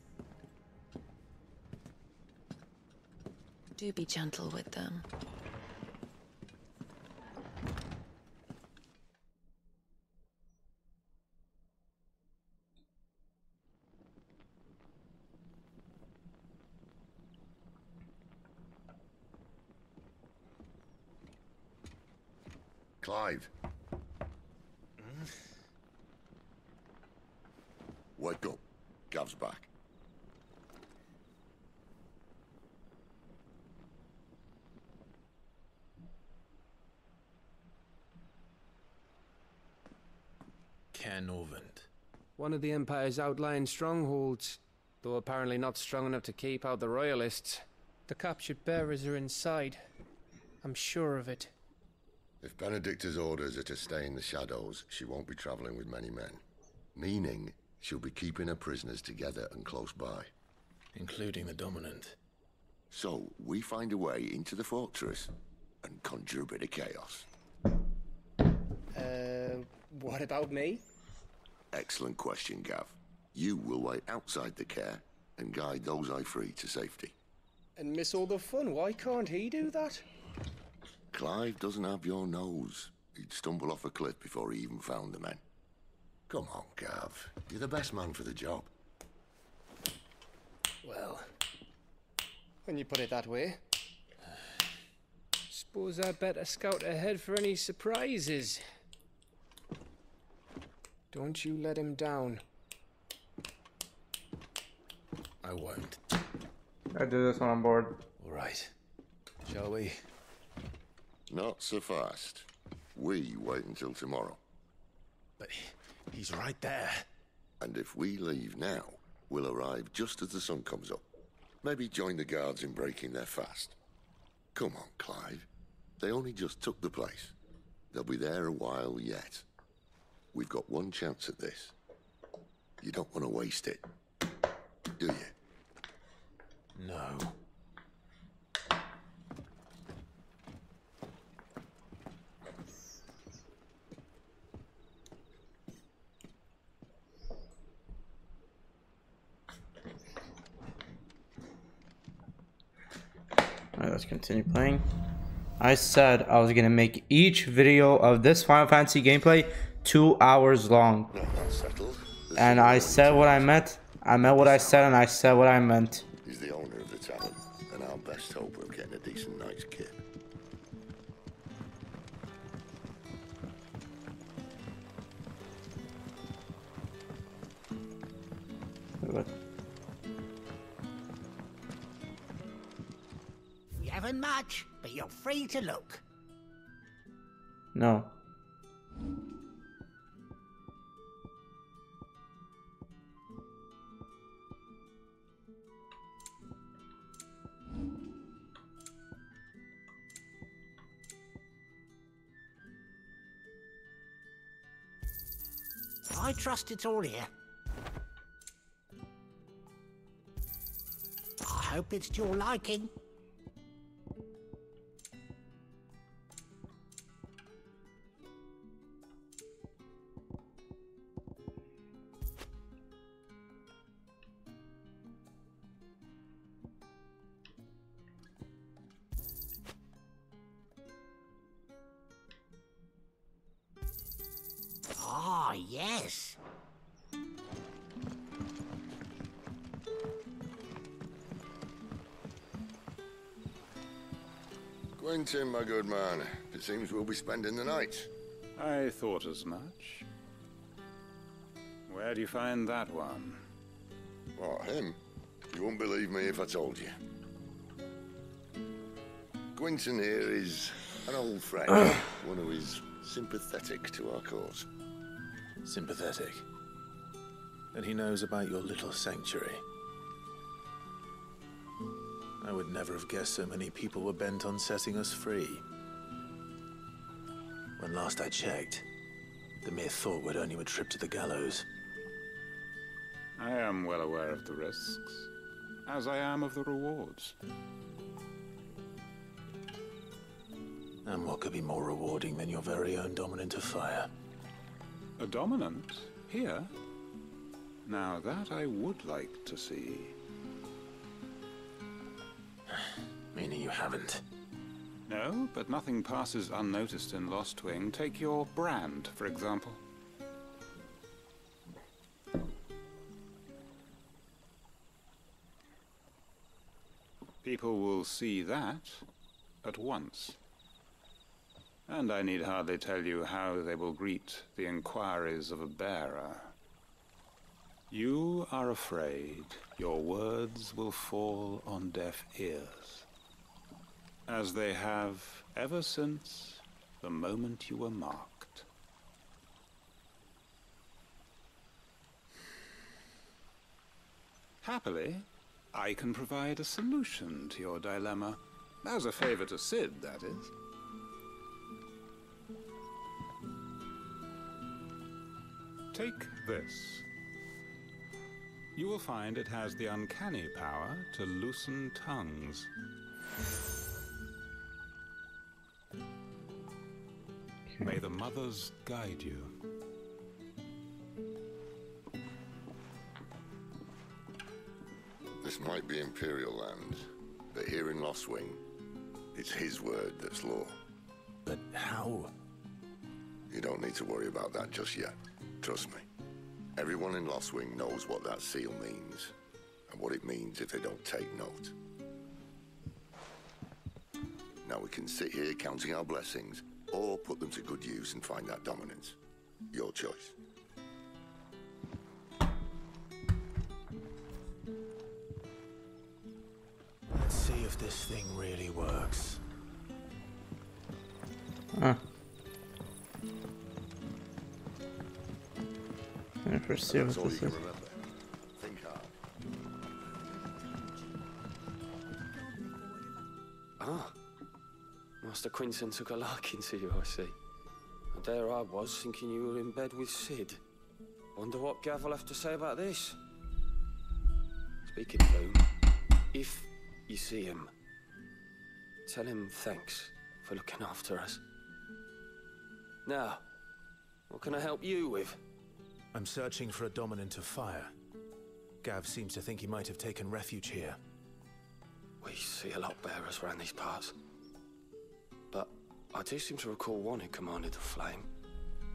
Do be gentle with them. Clive. Wake up. Gav's back. Caer Norvent. One of the Empire's outlying strongholds, though apparently not strong enough to keep out the Royalists. The captured bearers are inside. I'm sure of it. If Benedikta's orders are to stay in the shadows, she won't be traveling with many men. Meaning, she'll be keeping her prisoners together and close by. Including the Dominant. So, we find a way into the fortress and conjure a bit of chaos. Uh, what about me? Excellent question, Gav. You will wait outside the Caer and guide those I free to safety. And miss all the fun. Why can't he do that? Clive doesn't have your nose. He'd stumble off a cliff before he even found the men. Come on, Gav. You're the best man for the job. Well, when you put it that way. Suppose I better scout ahead for any surprises. Don't you let him down. I won't. I do this when I'm bored. All right. Shall we? Not so fast. We wait until tomorrow. But he's right there. And if we leave now, we'll arrive just as the sun comes up. Maybe join the guards in breaking their fast. Come on, Clive. They only just took the place. They'll be there a while yet. We've got one chance at this. You don't want to waste it, do you? No. Alright, let's continue playing. I said I was gonna make each video of this Final Fantasy gameplay two hours long. And I said what I meant. I meant what I said and I said what I meant. He's the owner of the tavern, and our best hope of getting a decent night's kit. You haven't much, but you're free to look. No. I trust it's all here. I hope it's to your liking. Ah, yes. Quentin, my good man, it seems we'll be spending the night. I thought as much. Where do you find that one? What, him? You wouldn't believe me if I told you. Quinton here is an old friend, [CLEARS THROAT] one who is sympathetic to our cause. Sympathetic. And he knows about your little sanctuary. I would never have guessed so many people were bent on setting us free. When last I checked, the mere thought would earn you a trip to the gallows. I am well aware of the risks, as I am of the rewards. And what could be more rewarding than your very own dominant of fire? A dominant? Here? Now that I would like to see. [SIGHS] Meaning you haven't. No, but nothing passes unnoticed in Lostwing. Take your brand, for example. People will see that at once. And I need hardly tell you how they will greet the inquiries of a bearer. You are afraid your words will fall on deaf ears, as they have ever since the moment you were marked. Happily, I can provide a solution to your dilemma. As a favor to Cid, that is. Take this. You will find it has the uncanny power to loosen tongues. May the mothers guide you. This might be Imperial land, but here in Lostwing, it's his word that's law. But how? You don't need to worry about that just yet. Trust me. Everyone in Lostwing knows what that seal means, and what it means if they don't take note. Now we can sit here counting our blessings, or put them to good use and find that dominance. Your choice. Let's see if this thing really works. Huh. Let me first see what That's all you this is. remember. Think hard. Ah. Master Quinton took a liking to you, I see. And there I was, thinking you were in bed with Cid. Wonder what Gav will have to say about this. Speaking of whom, if you see him, tell him thanks for looking after us. Now, what can I help you with? I'm searching for a dominant of fire. Gav seems to think he might have taken refuge here. We see a lot of bearers around these parts. But I do seem to recall one who commanded the flame.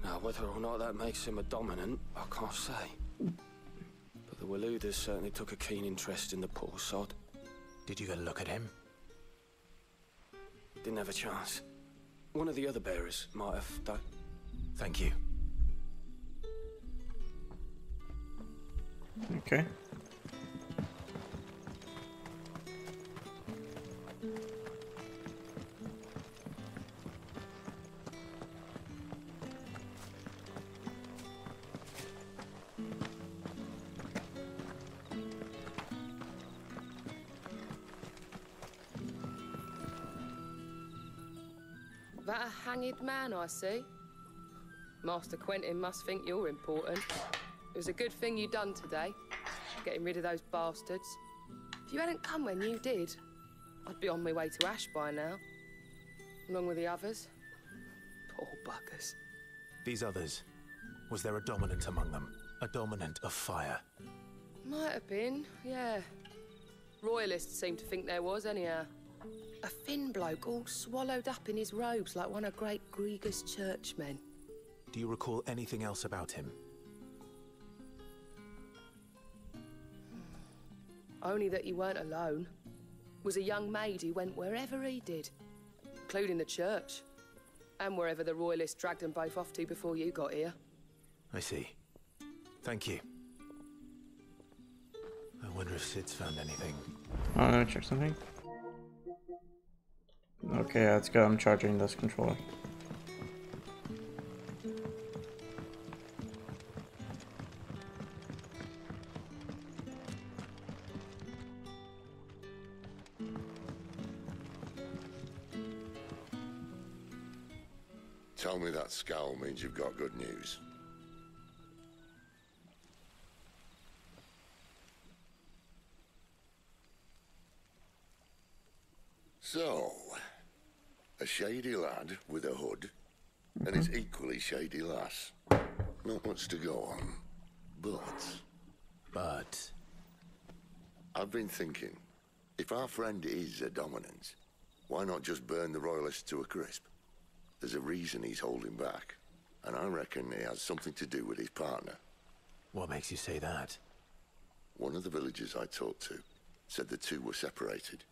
Now, whether or not that makes him a dominant, I can't say. But the Waloeders certainly took a keen interest in the poor sod. Did you get a look at him? Didn't have a chance. One of the other bearers might have done. Thank you. Okay. That a hanged man I see? Master Quentin must think you're important. It was a good thing you done today, getting rid of those bastards. If you hadn't come when you did, I'd be on my way to Ash by now, along with the others. Poor buggers. These others. Was there a dominant among them? A dominant of fire? Might have been, yeah. Royalists seem to think there was, anyhow. A thin bloke all swallowed up in his robes like one of great Greagor's churchmen. Do you recall anything else about him? Only that he weren't alone. Was a young maid who went wherever he did, including the church, and wherever the royalists dragged them both off to before you got here. I see. Thank you. I wonder if Cid's found anything. Oh, let me check something. Okay, let's go. I'm charging this controller. Scowl means you've got good news. So, a shady lad with a hood, and his equally shady lass. Not much to go on, but... But... I've been thinking, if our friend is a dominant, why not just burn the royalists to a crisp? There's a reason he's holding back, and I reckon it has something to do with his partner. What makes you say that? One of the villagers I talked to said the two were separated.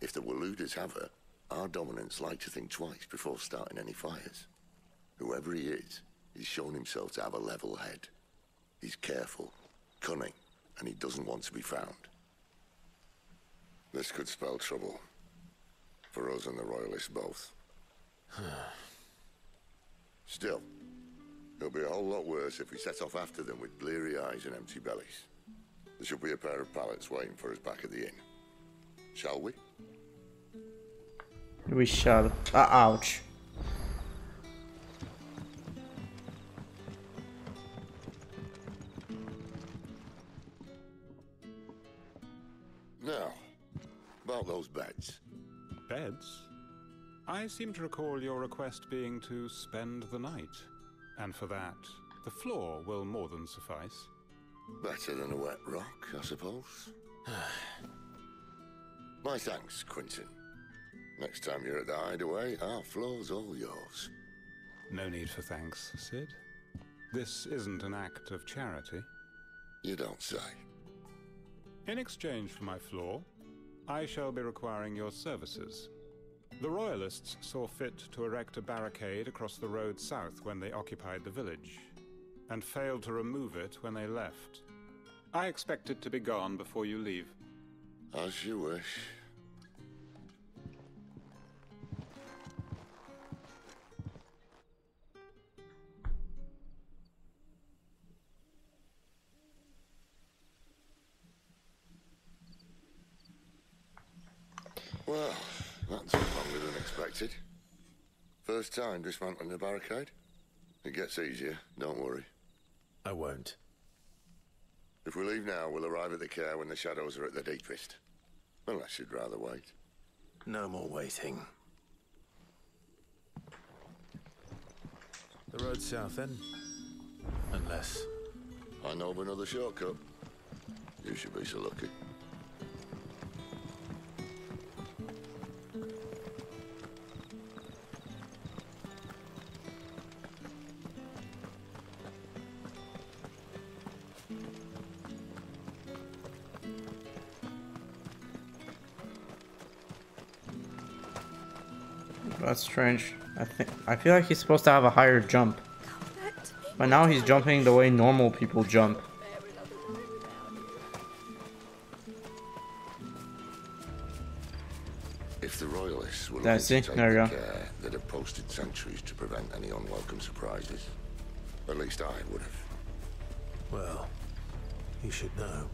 If the Waloeders have her, our dominants like to think twice before starting any fires. Whoever he is, he's shown himself to have a level head. He's careful, cunning, and he doesn't want to be found. This could spell trouble. For us and the Royalists both. [SIGHS] Still, it'll be a whole lot worse if we set off after them with bleary eyes and empty bellies. There should be a pair of pallets waiting for us back at the inn. Shall we? We shall. Uh, ouch. Now, about those beds. Beds? I seem to recall your request being to spend the night. And for that, the floor will more than suffice. Better than a wet rock, I suppose. [SIGHS] My thanks, Quentin. Next time you're at the hideaway, our floor's all yours. No need for thanks, Cid. This isn't an act of charity. You don't say. In exchange for my floor, I shall be requiring your services. The Royalists saw fit to erect a barricade across the road south when they occupied the village, and failed to remove it when they left. I expect it to be gone before you leave. As you wish. Well, that took longer expected. First time dismantling the barricade? It gets easier, don't worry. I won't. If we leave now, we'll arrive at the Caer when the shadows are at the deepest. Unless you'd rather wait. No more waiting. The road south, then? Unless... I know of another shortcut. You should be so lucky. That's strange. I think I feel like he's supposed to have a higher jump. But now he's jumping the way normal people jump. If the Royalists were Yeah, looking see? to take There you go. care, they'd have posted sentries to prevent any unwelcome surprises. At least I would have. Well, you should know.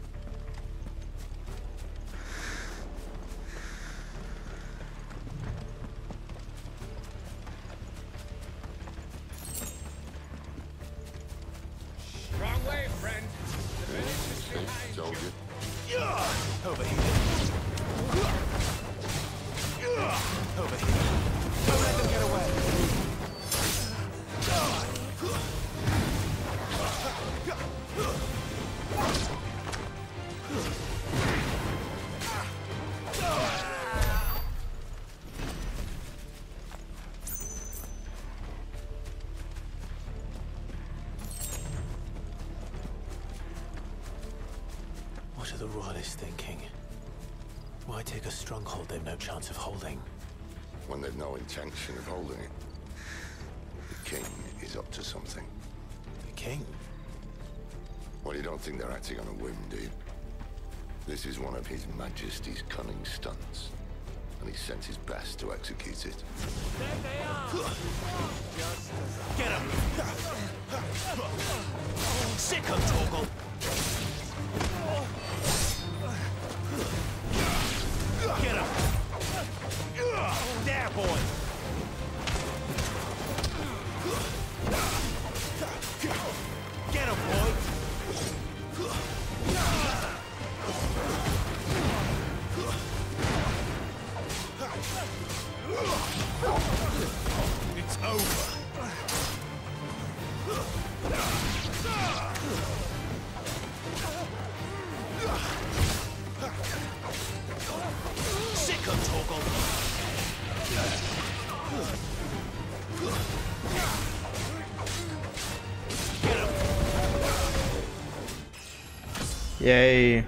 Yay.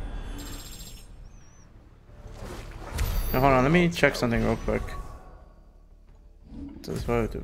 Now hold on, let me check something real quick. This is what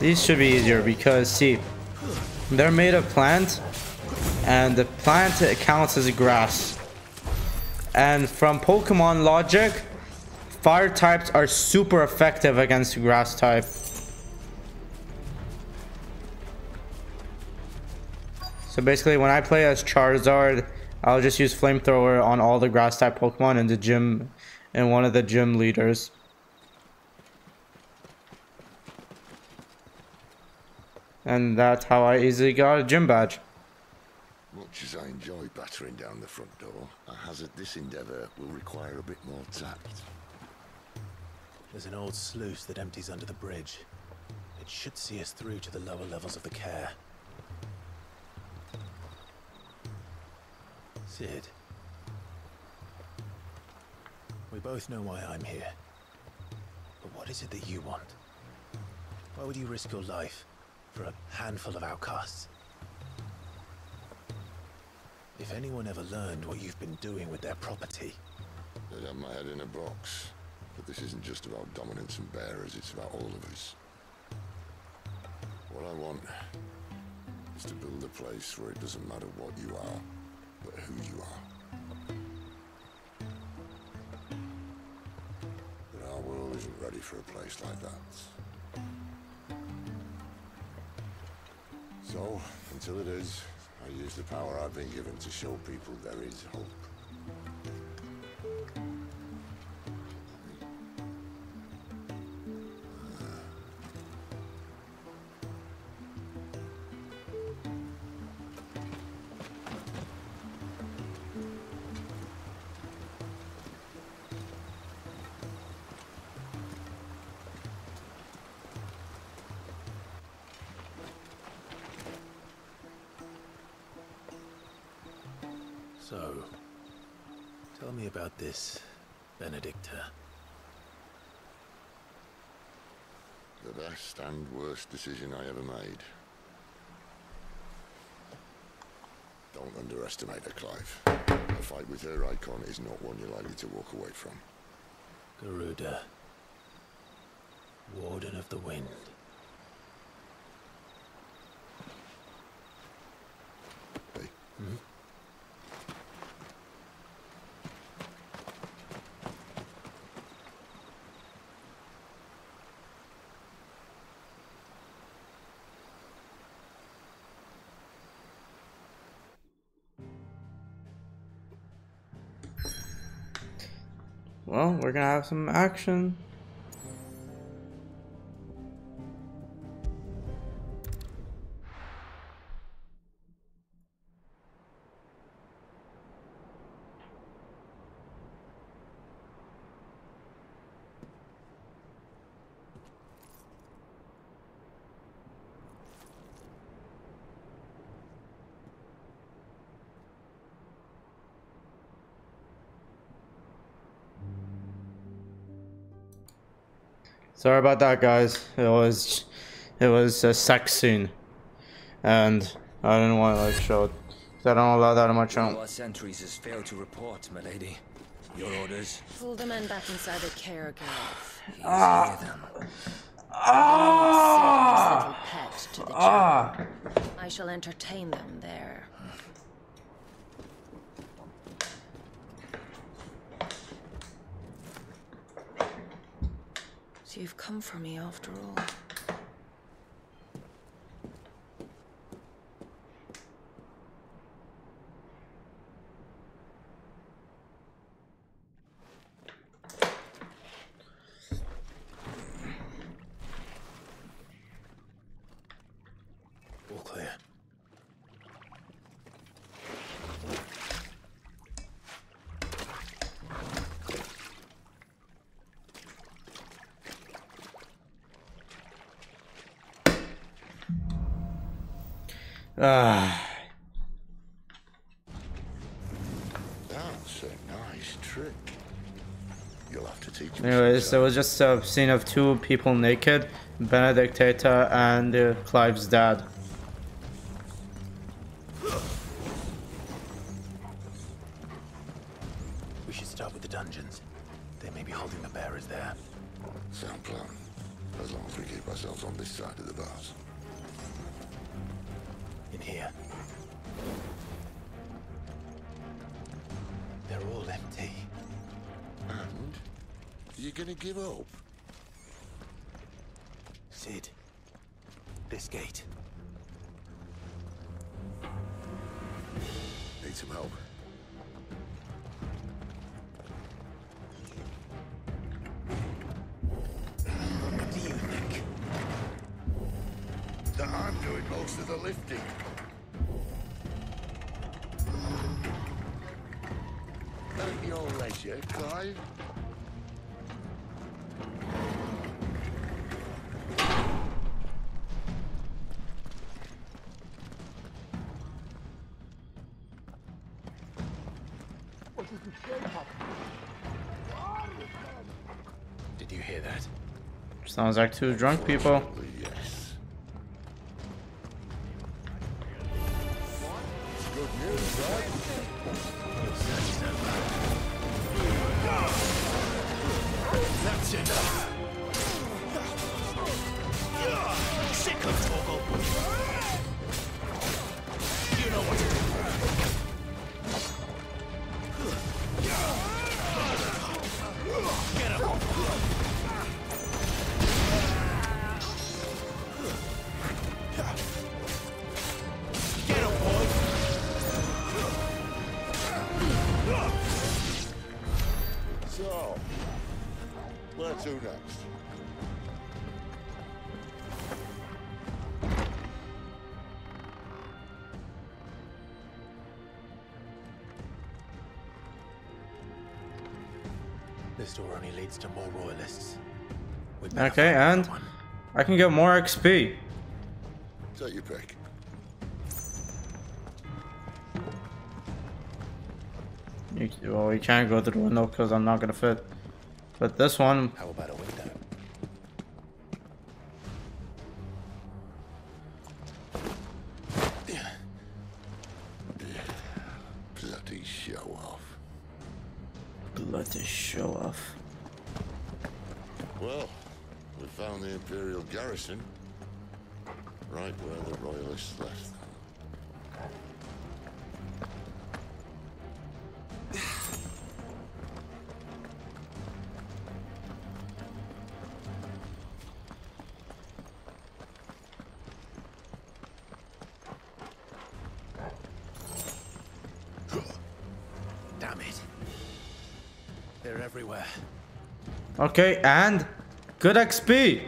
These should be easier because, see, they're made of plant, and the plant counts as grass. And from Pokemon logic, fire types are super effective against grass type. So basically, when I play as Charizard, I'll just use Flamethrower on all the grass type Pokemon in the gym, and one of the gym leaders. And that's how I easily got a gym badge. Much as I enjoy battering down the front door, I hazard this endeavour will require a bit more tact. There's an old sluice that empties under the bridge. It should see us through to the lower levels of the Caer. Cid. We both know why I'm here. But what is it that you want? Why would you risk your life for a handful of outcasts? If anyone ever learned what you've been doing with their property, They'd have my head in a box. But this isn't just about dominance and bearers, it's about all of us. What I want is to build a place where it doesn't matter what you are, but who you are. But our world isn't ready for a place like that. So, until it is, I use the power I've been given to show people there is hope. Decision I ever made. Don't underestimate her, Clive. A fight with her icon is not one you're likely to walk away from. Garuda. Warden of the Wind. Hmm? Well, we're gonna have some action. Sorry about that, guys. It was, it was a sex scene, and I didn't want to like show it. 'cause I don't allow that on my channel. Our sentries has failed to report, milady. Your orders? Pull the men back inside the care grove. Ah. Ah. Pet to the Ah. I shall entertain them there. So you've come for me after all. All clear. Ah, there was just a scene of two people naked, Benedikta and uh, Clive's dad. You gonna give up? Cid. This gate. Need some help. What do you think? That I'm doing most of the lifting. At your leisure, Clive. Did you hear that? Sounds like two drunk people. Okay, and I can get more XP. Take your pick. You, well, you can't go through the window because I'm not gonna fit. But this one, Okay, and good XP.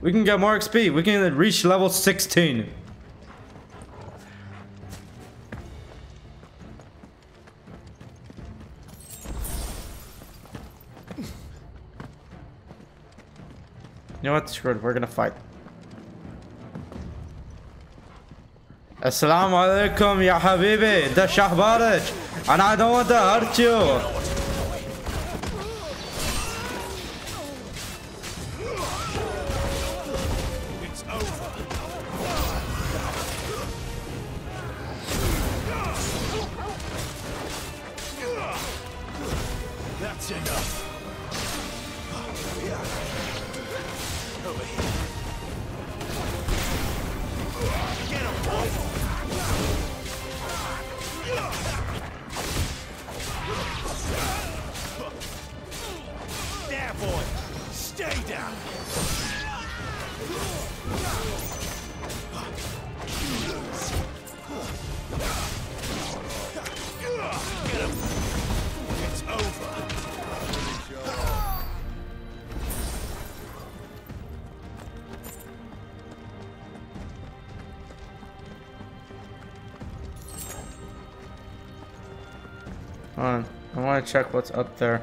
We can get more XP. We can reach level 16. You know what? Screw it. We're gonna fight. Assalamu alaikum, ya habibi. The Shahbaraj, And I don't want to hurt you. Check what's up there.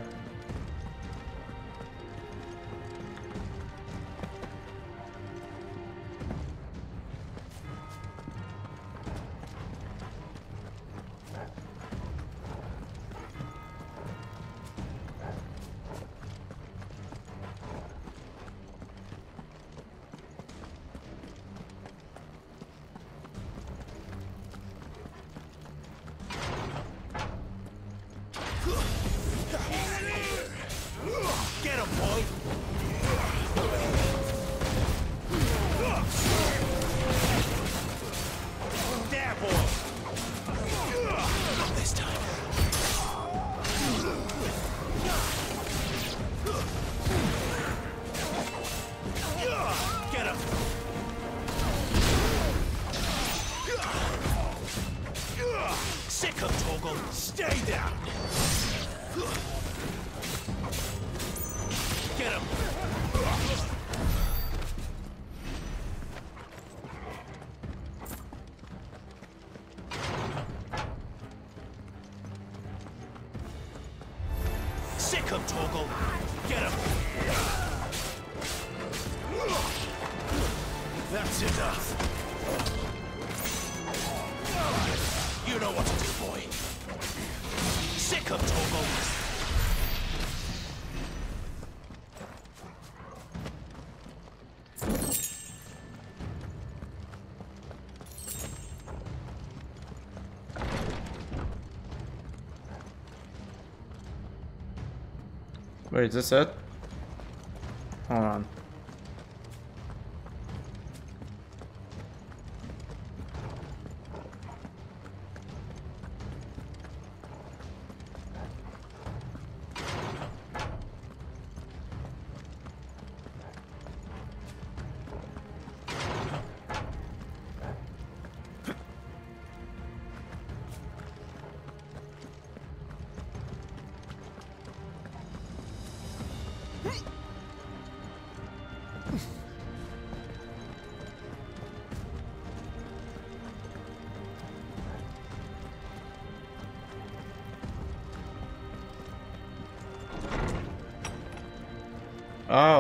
Wait, is this it?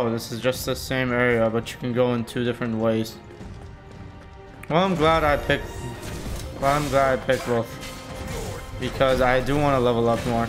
This is just the same area, but you can go in two different ways. Well, I'm glad I picked. Well, I'm glad I picked both because I do want to level up more.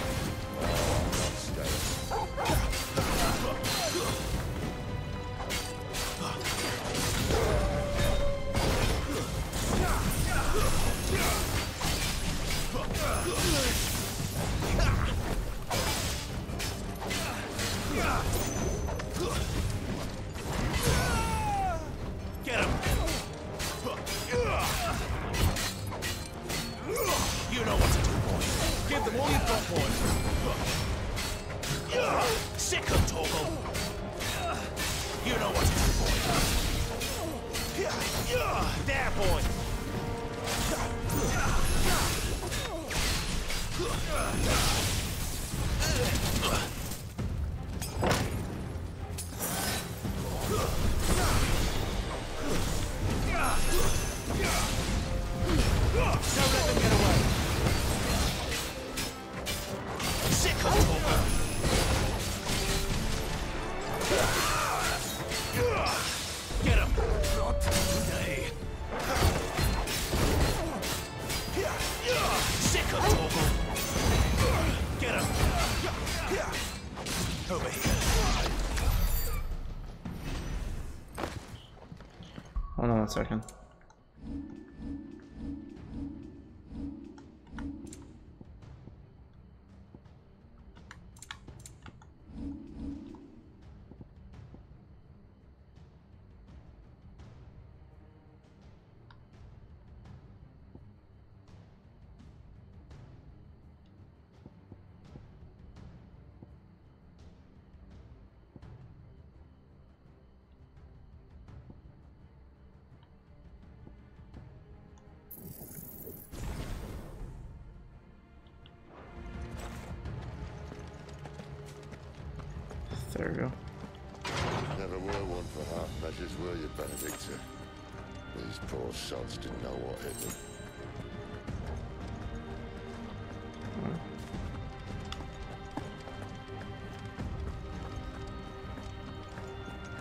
There we go. Never were one for half measures, were you, Benedikta? These poor sods didn't know what hit them.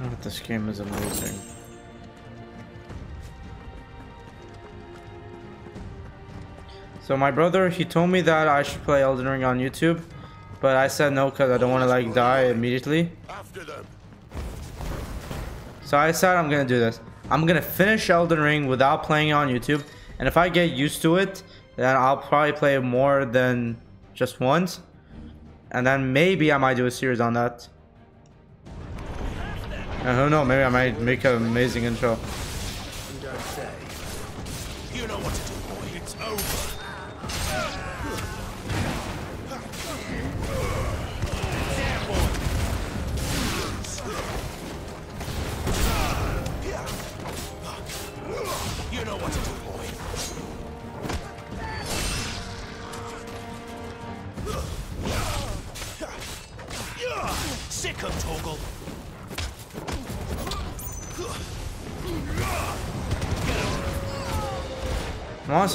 Oh, this game is amazing. So my brother, he told me that I should play Elden Ring on YouTube, but I said no because I don't want to like die immediately. So I decided I'm gonna do this. I'm gonna finish Elden Ring without playing it on YouTube, and if I get used to it, then I'll probably play more than just once, and then maybe I might do a series on that. And who knows? Maybe I might make an amazing intro.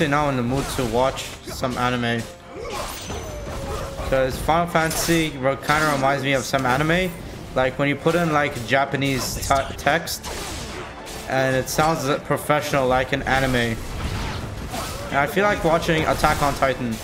Honestly now in the mood to watch some anime. Because Final Fantasy kind of reminds me of some anime. Like when you put in like Japanese text and it sounds professional like an anime. And I feel like watching Attack on Titan.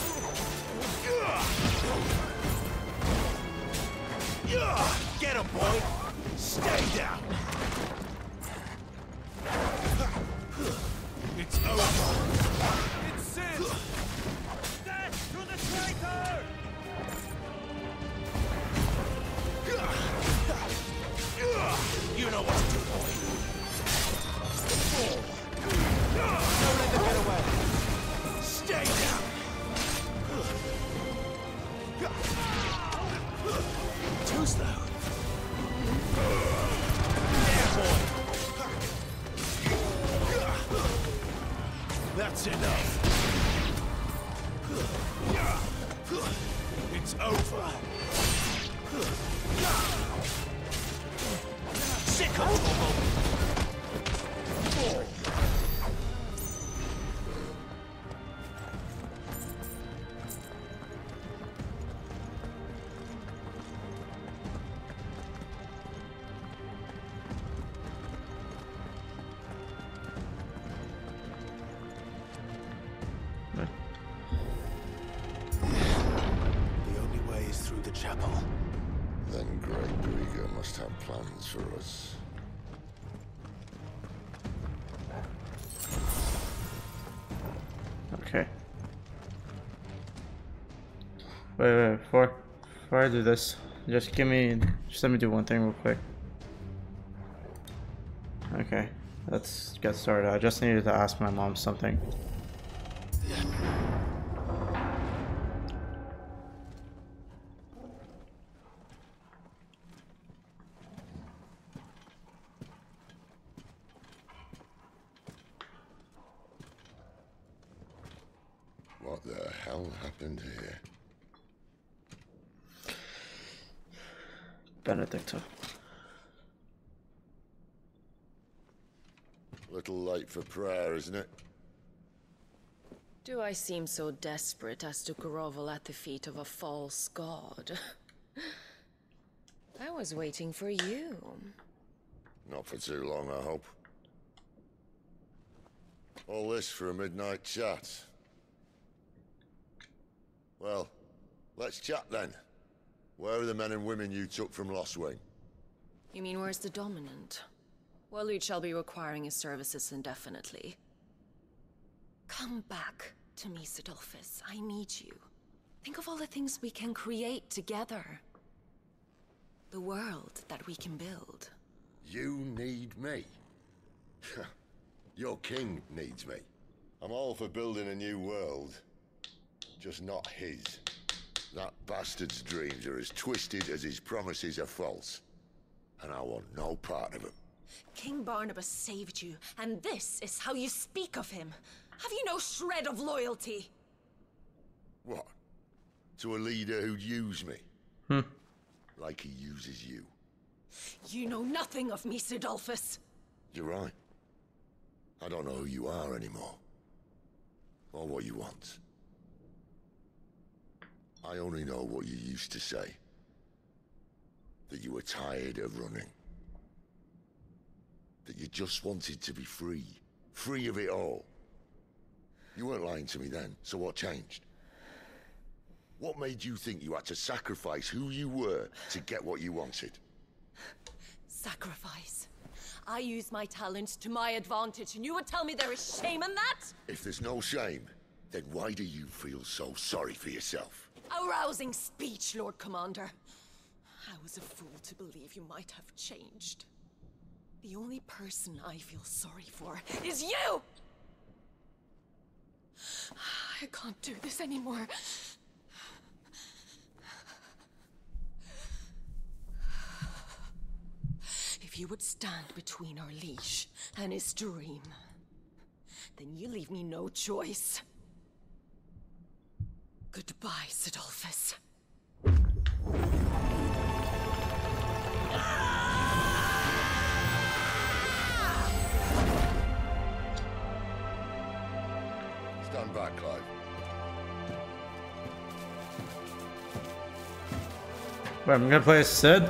I do this, just give me, just let me do one thing real quick. Okay, let's get started. I just needed to ask my mom something. What the hell happened here? Benedikta. Little late for prayer, isn't it? Do I seem so desperate as to grovel at the feet of a false god? [LAUGHS] I was waiting for you. Not for too long, I hope. All this for a midnight chat. Well, let's chat then. Where are the men and women you took from Lostwing? You mean where's the Dominant? Waloed shall be requiring his services indefinitely. Come back to me, Cidolfus. I need you. Think of all the things we can create together. The world that we can build. You need me? [LAUGHS] Your king needs me. I'm all for building a new world. Just not his. That bastard's dreams are as twisted as his promises are false. And I want no part of them. King Barnabas saved you, and this is how you speak of him. Have you no shred of loyalty? What? To a leader who'd use me? Hmm. Like he uses you. You know nothing of me, Cidolfus. You're right. I don't know who you are anymore. Or what you want. I only know what you used to say. That you were tired of running. That you just wanted to be free. Free of it all. You weren't lying to me then, so what changed? What made you think you had to sacrifice who you were to get what you wanted? Sacrifice? I use my talents to my advantage, and you would tell me there is shame in that? If there's no shame, then why do you feel so sorry for yourself? A rousing speech, Lord Commander. I was a fool to believe you might have changed. The only person I feel sorry for is you! I can't do this anymore. If you would stand between our leash and his dream, then you leave me no choice. Goodbye, Cidolfus. Back, Clive. Wait, I'm gonna play Cid.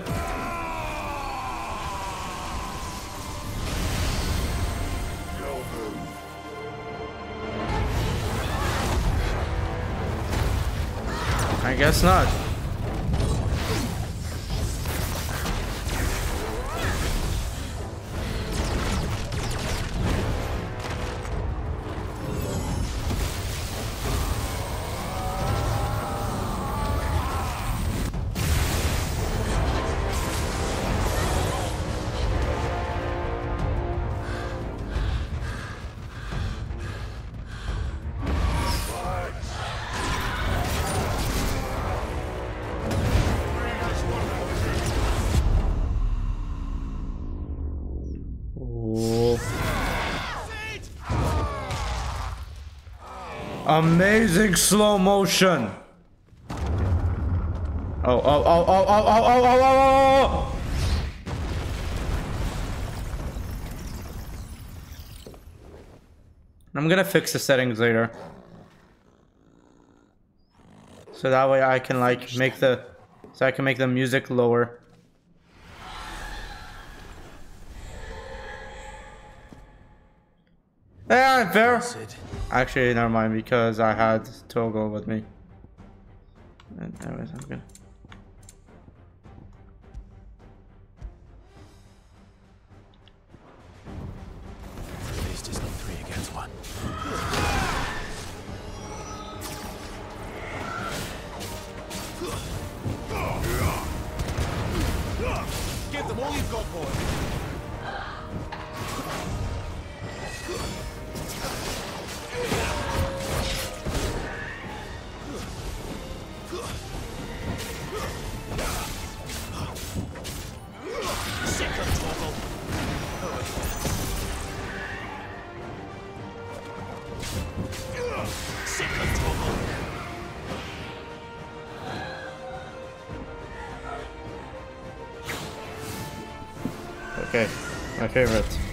I guess not. Amazing slow motion. Oh, oh, oh, oh, oh, oh, oh, oh, oh, oh, oh. I'm gonna fix the settings later. So that way I can like make the, so I can make the music lower. Yeah, fair. Actually, never mind because I had Torgal with me. And anyways, I'm good. Okay, my favorite.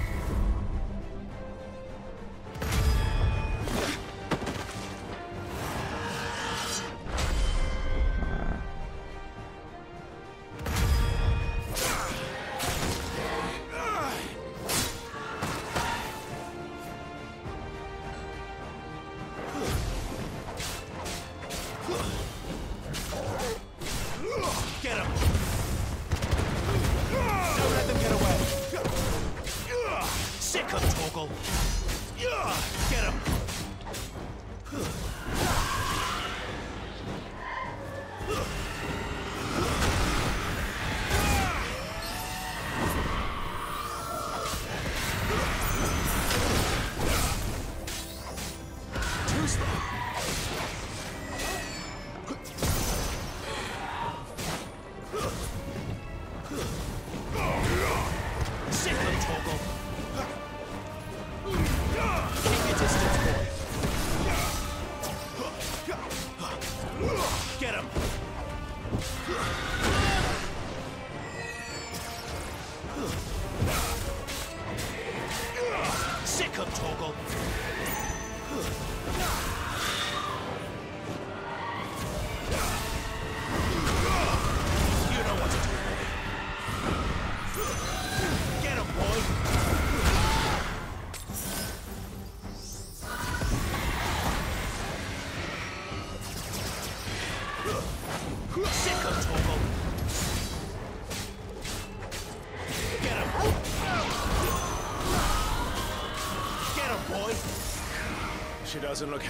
Doesn't look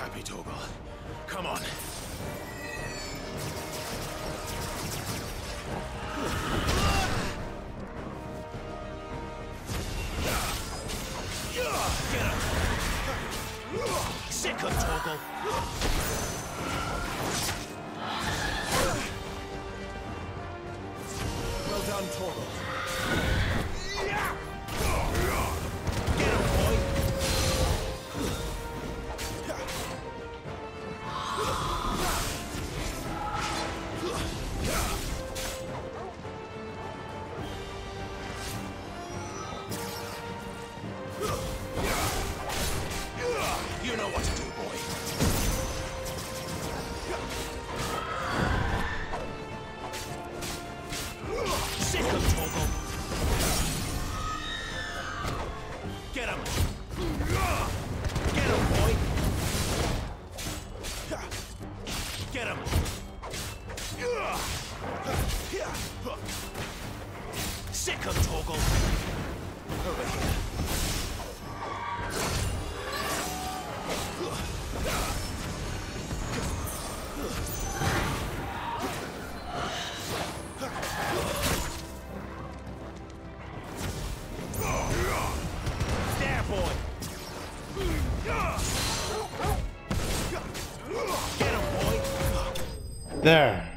There.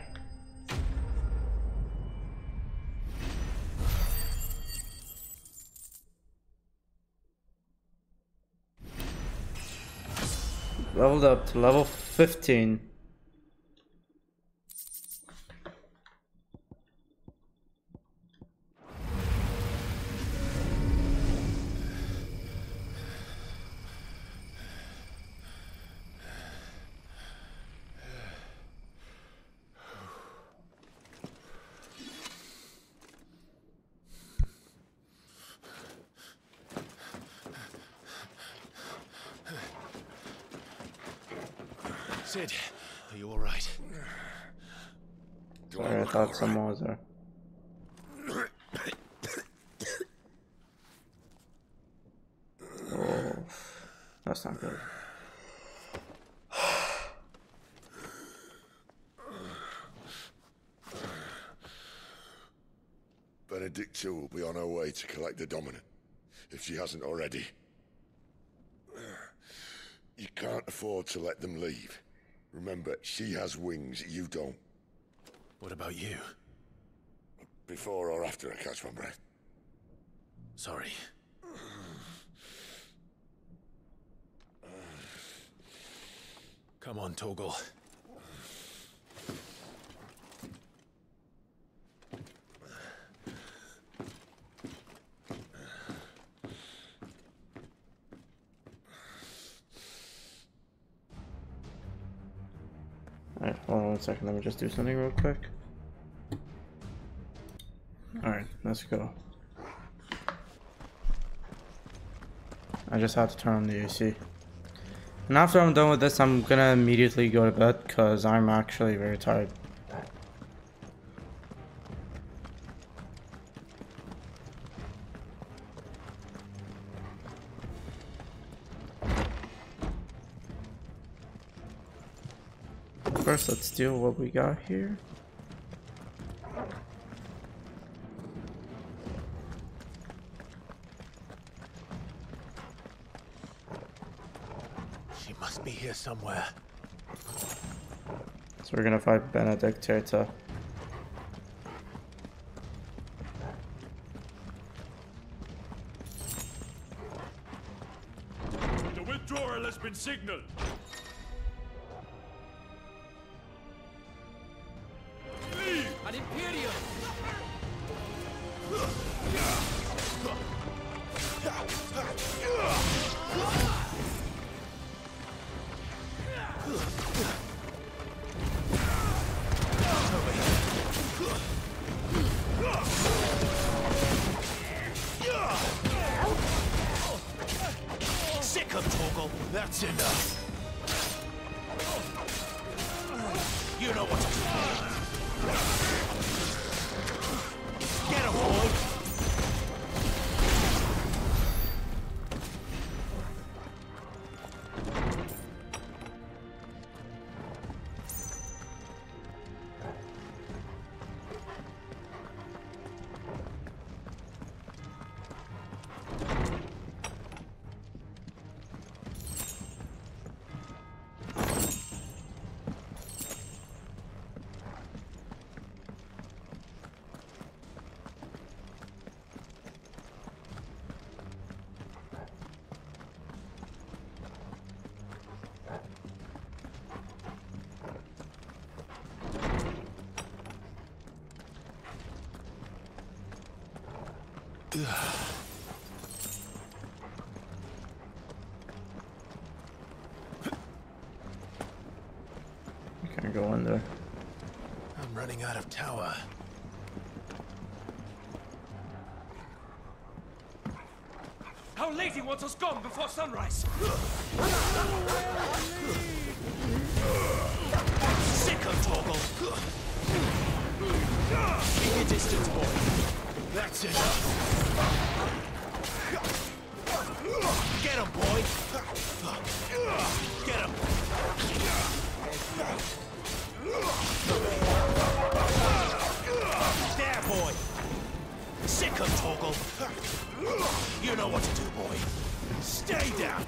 Leveled up to level 15. Cid, are you alright? Sorry, I thought someone was. Oh, that's not good. Benedikta will be on her way to collect the Dominant, if she hasn't already. You can't afford to let them leave. Remember, she has wings, you don't. What about you? Before or after I catch my breath? Sorry. Come on, Torgal. One second. Let me just do something real quick. Alright, let's go. I just have to turn on the AC. And after I'm done with this, I'm gonna immediately go to bed because I'm actually very tired. Deal what we got here. She must be here somewhere. So we're gonna fight Benedict here something out of tower. Our lady wants us gone before sunrise. Sick of Torgal. Keep your distance, boy. That's enough. Get him, boy. Get him. sick of Torgal. You know what to do, boy. Stay down.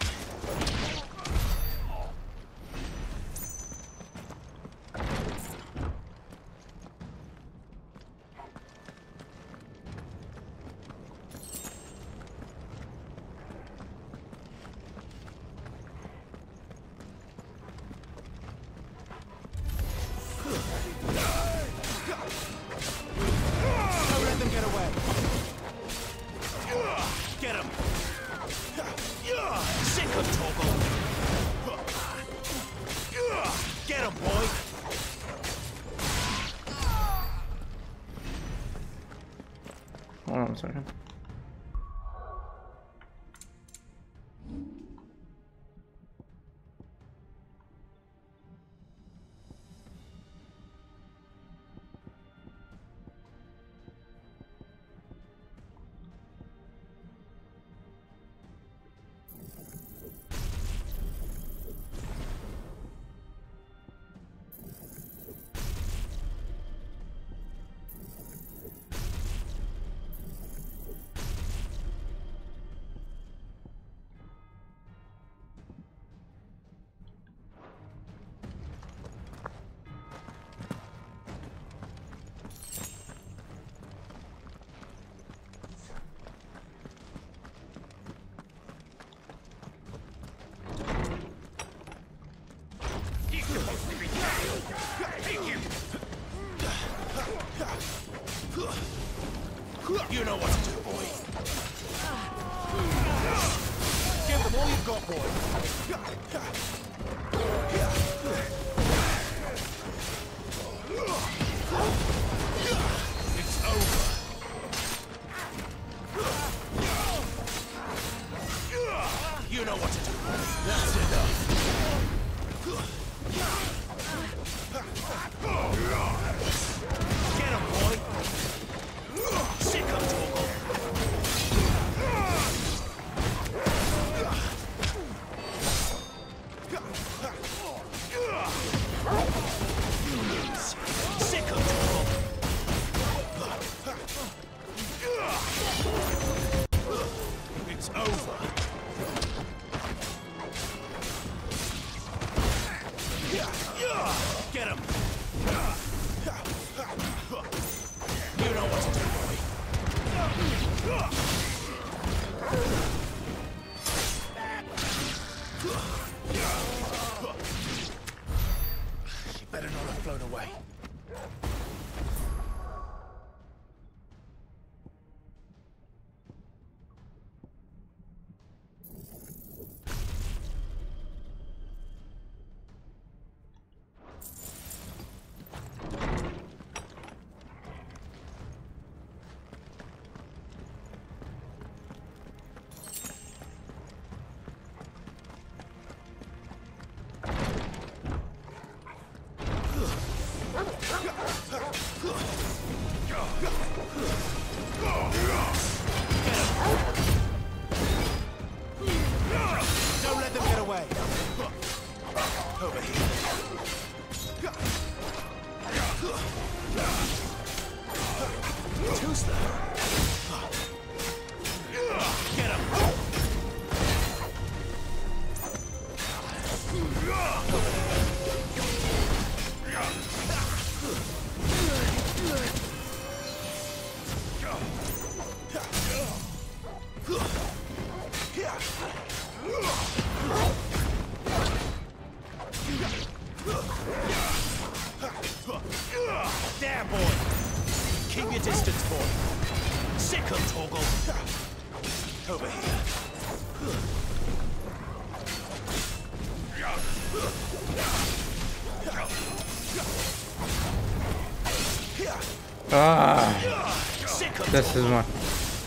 this is one.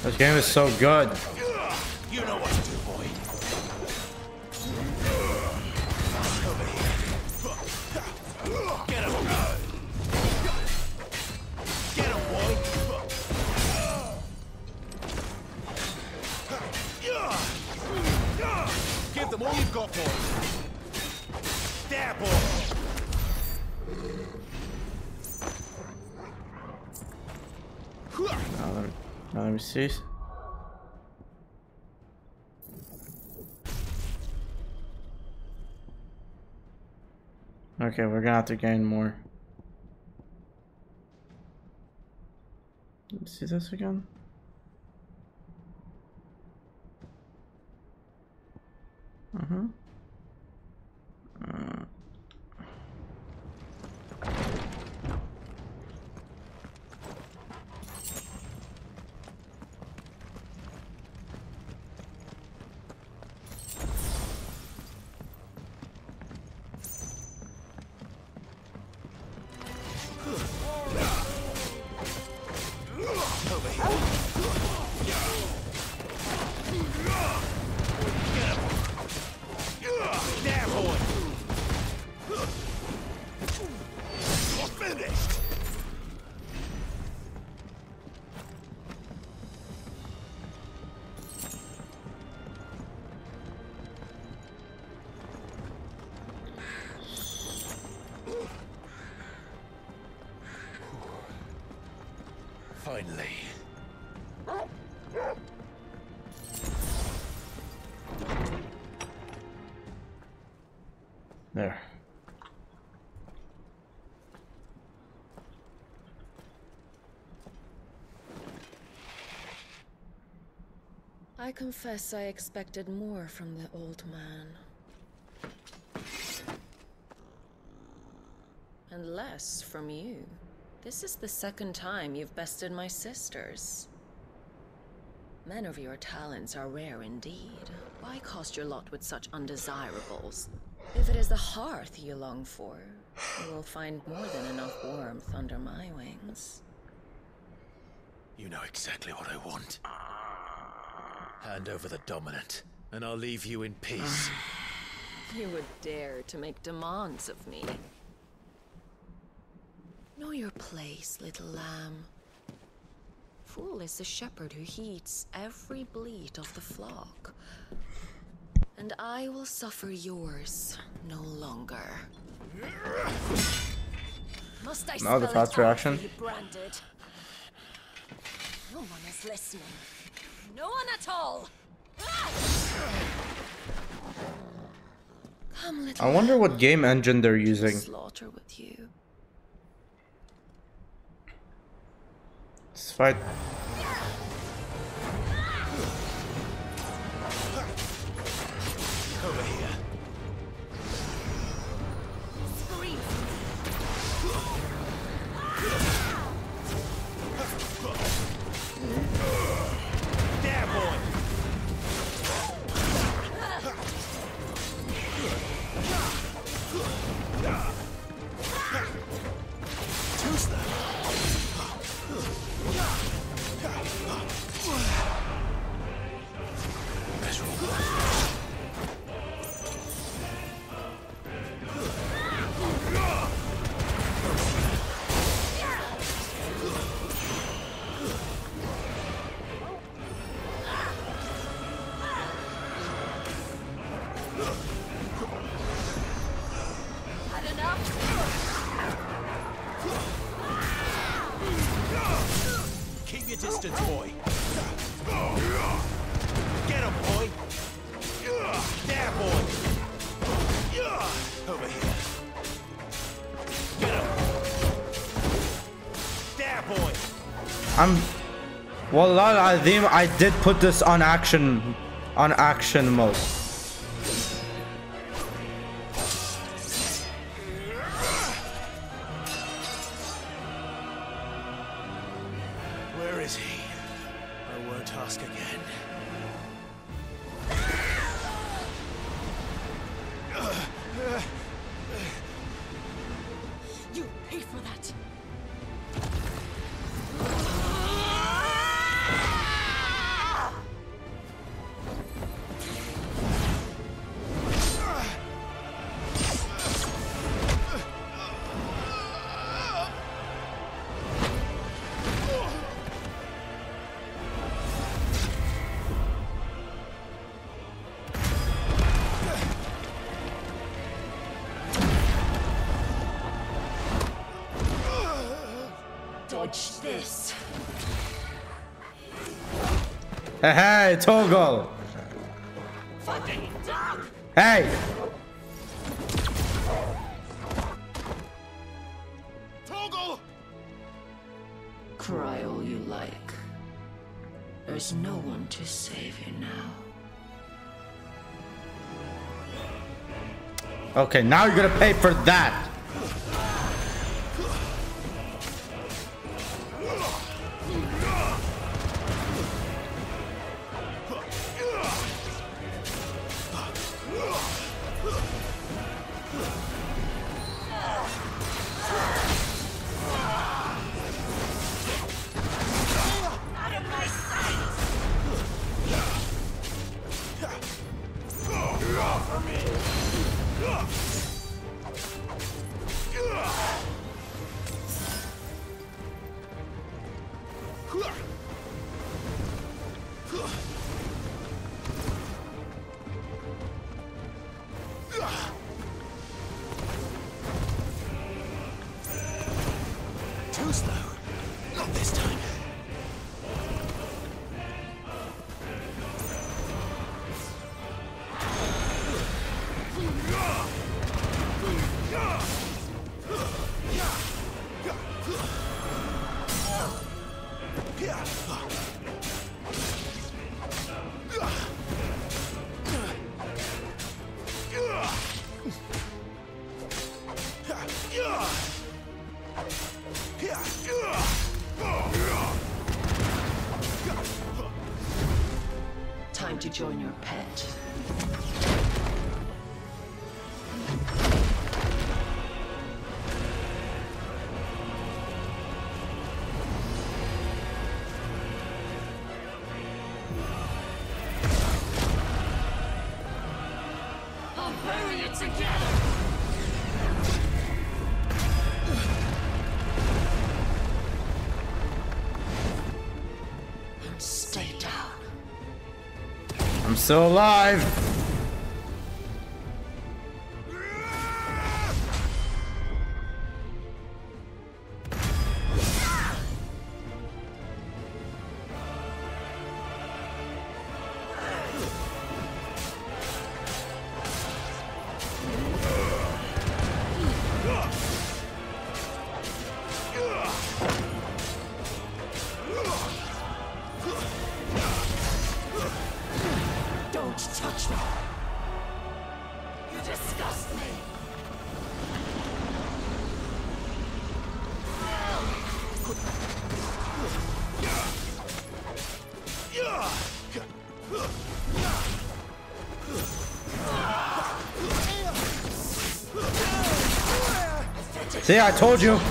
This game is so good. Now let me, now let me see. Okay, we're gonna have to gain more. Let's see this again. I confess I expected more from the old man. And less from you. This is the second time you've bested my sisters. Men of your talents are rare indeed. Why cast your lot with such undesirables? If it is the hearth you long for, you will find more than enough warmth under my wings. You know exactly what I want. Hand over the dominant, and I'll leave you in peace. [SIGHS] You would dare to make demands of me. Know your place, little lamb. Fool is the shepherd who heeds every bleat of the flock. And I will suffer yours no longer. Must I Now the spell it fast out reaction. for you, branded? No one is listening. No one at all. Come, little I wonder what game engine they're using. Slaughter with you. Let's fight. Over here. Wallah al-Azim, I did put this on action, on action mode. Hey, hey, Torgal. Hey. Torgal! Cry all you like. There's no one to save you now. Okay, now you're gonna pay for that. Still alive. See, I told you.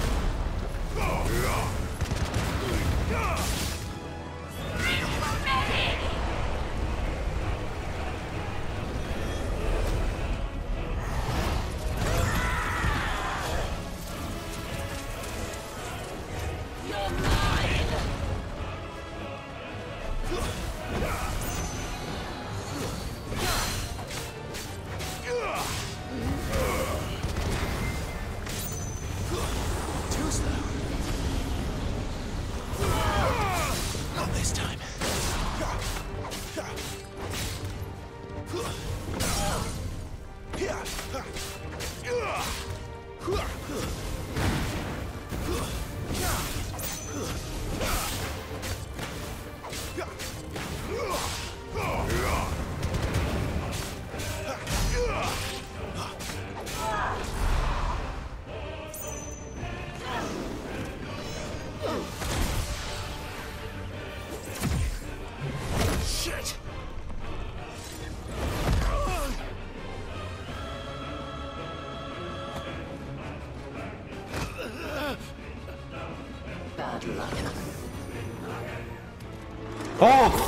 Shit!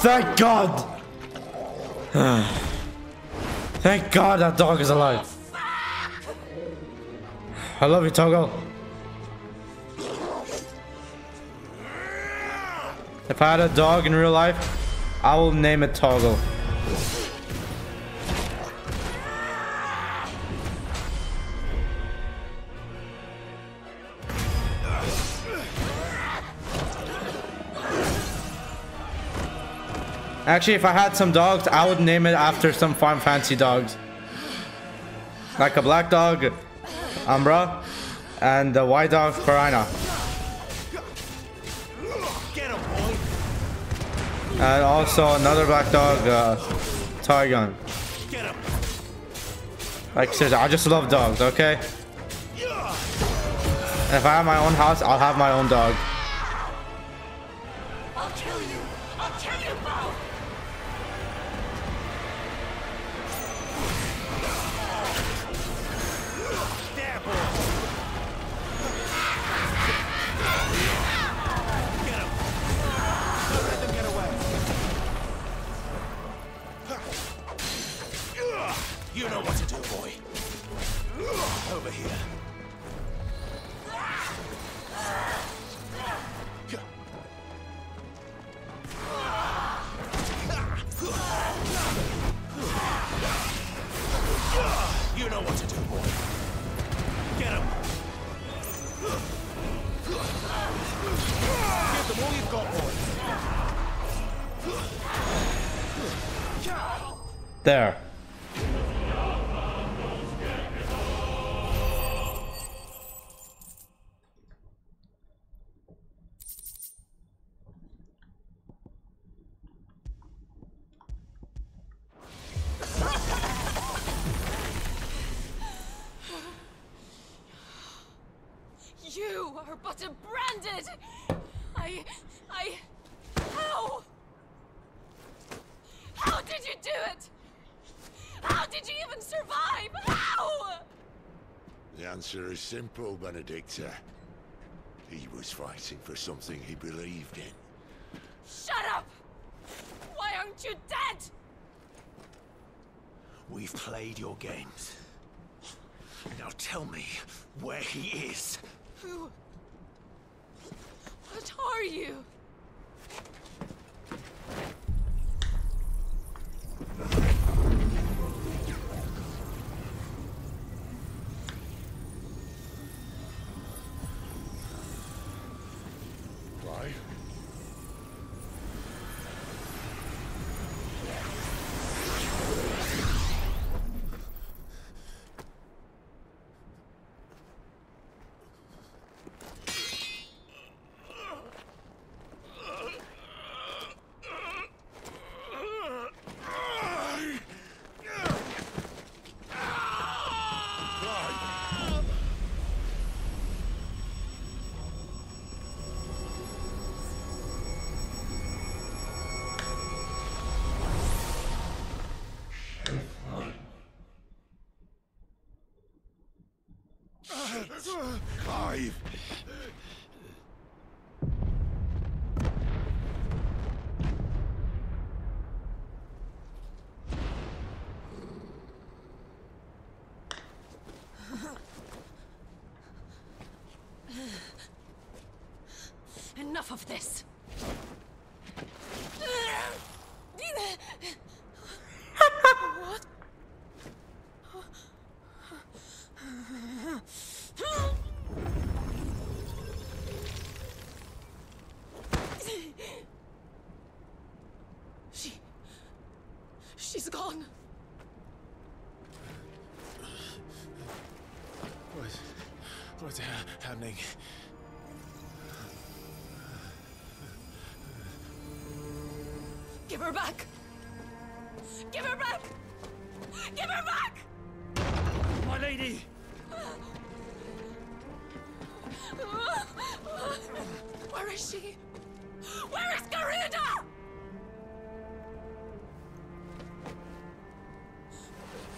Thank God. thank God that dog is alive. I love you, Torgal. If I had a dog in real life, I will name it Torgal. Actually, if I had some dogs, I would name it after some farm fancy dogs. Like a black dog, Umbra, and the white dog, Karina. And also another black dog, uh, Targon. Like, seriously, I just love dogs, okay? And if I have my own house, I'll have my own dog. Simple, Benedikta. He was fighting for something he believed in. Shut up! Why aren't you dead? We've played your games. Now tell me where he is. Who? What are you? Of this. She's gone. What? What's happening? Give her back! Give her back! Give her back! My lady! Where is she? Where is Garuda?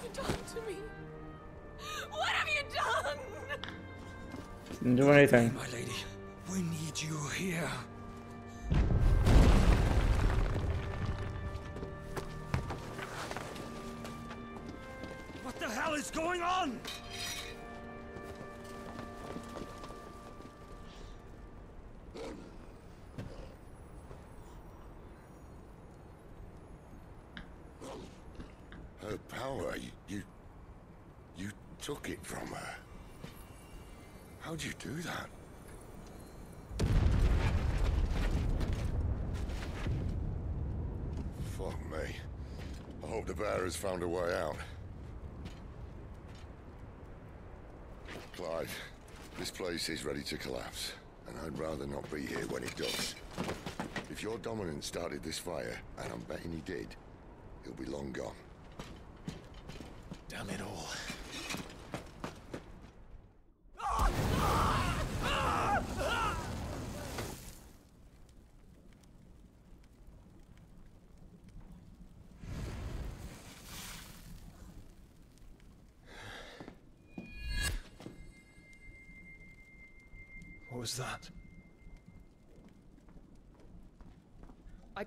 What have you done to me? What have you done? Didn't do anything. Has found a way out. Clive, this place is ready to collapse, and I'd rather not be here when it does. If your dominant started this fire, and I'm betting he did, he'll be long gone. Damn it all.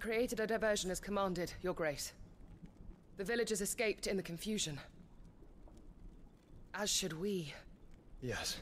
Created a diversion as commanded, Your Grace. The villagers escaped in the confusion. As should we. Yes.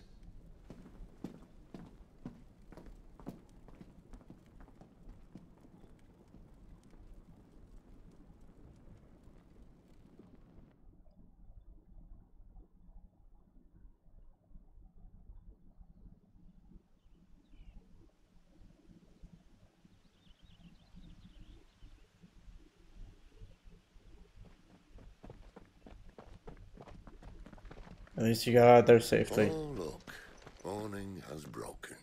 Least you got out there safely. Oh, look. Morning has broken.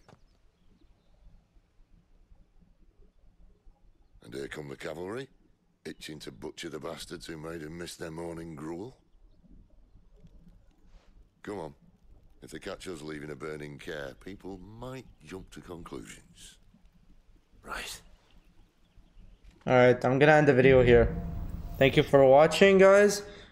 And here come the cavalry, itching to butcher the bastards who made him miss their morning gruel. Come on. If they catch us leaving a burning Caer, people might jump to conclusions. Right. Alright, I'm gonna end the video here. Thank you for watching, guys.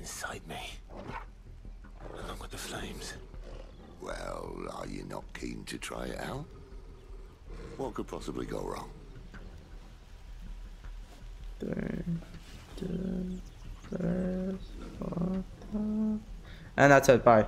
inside me, along with the flames. Well, are you not keen to try it out? What could possibly go wrong? And that's it. Bye.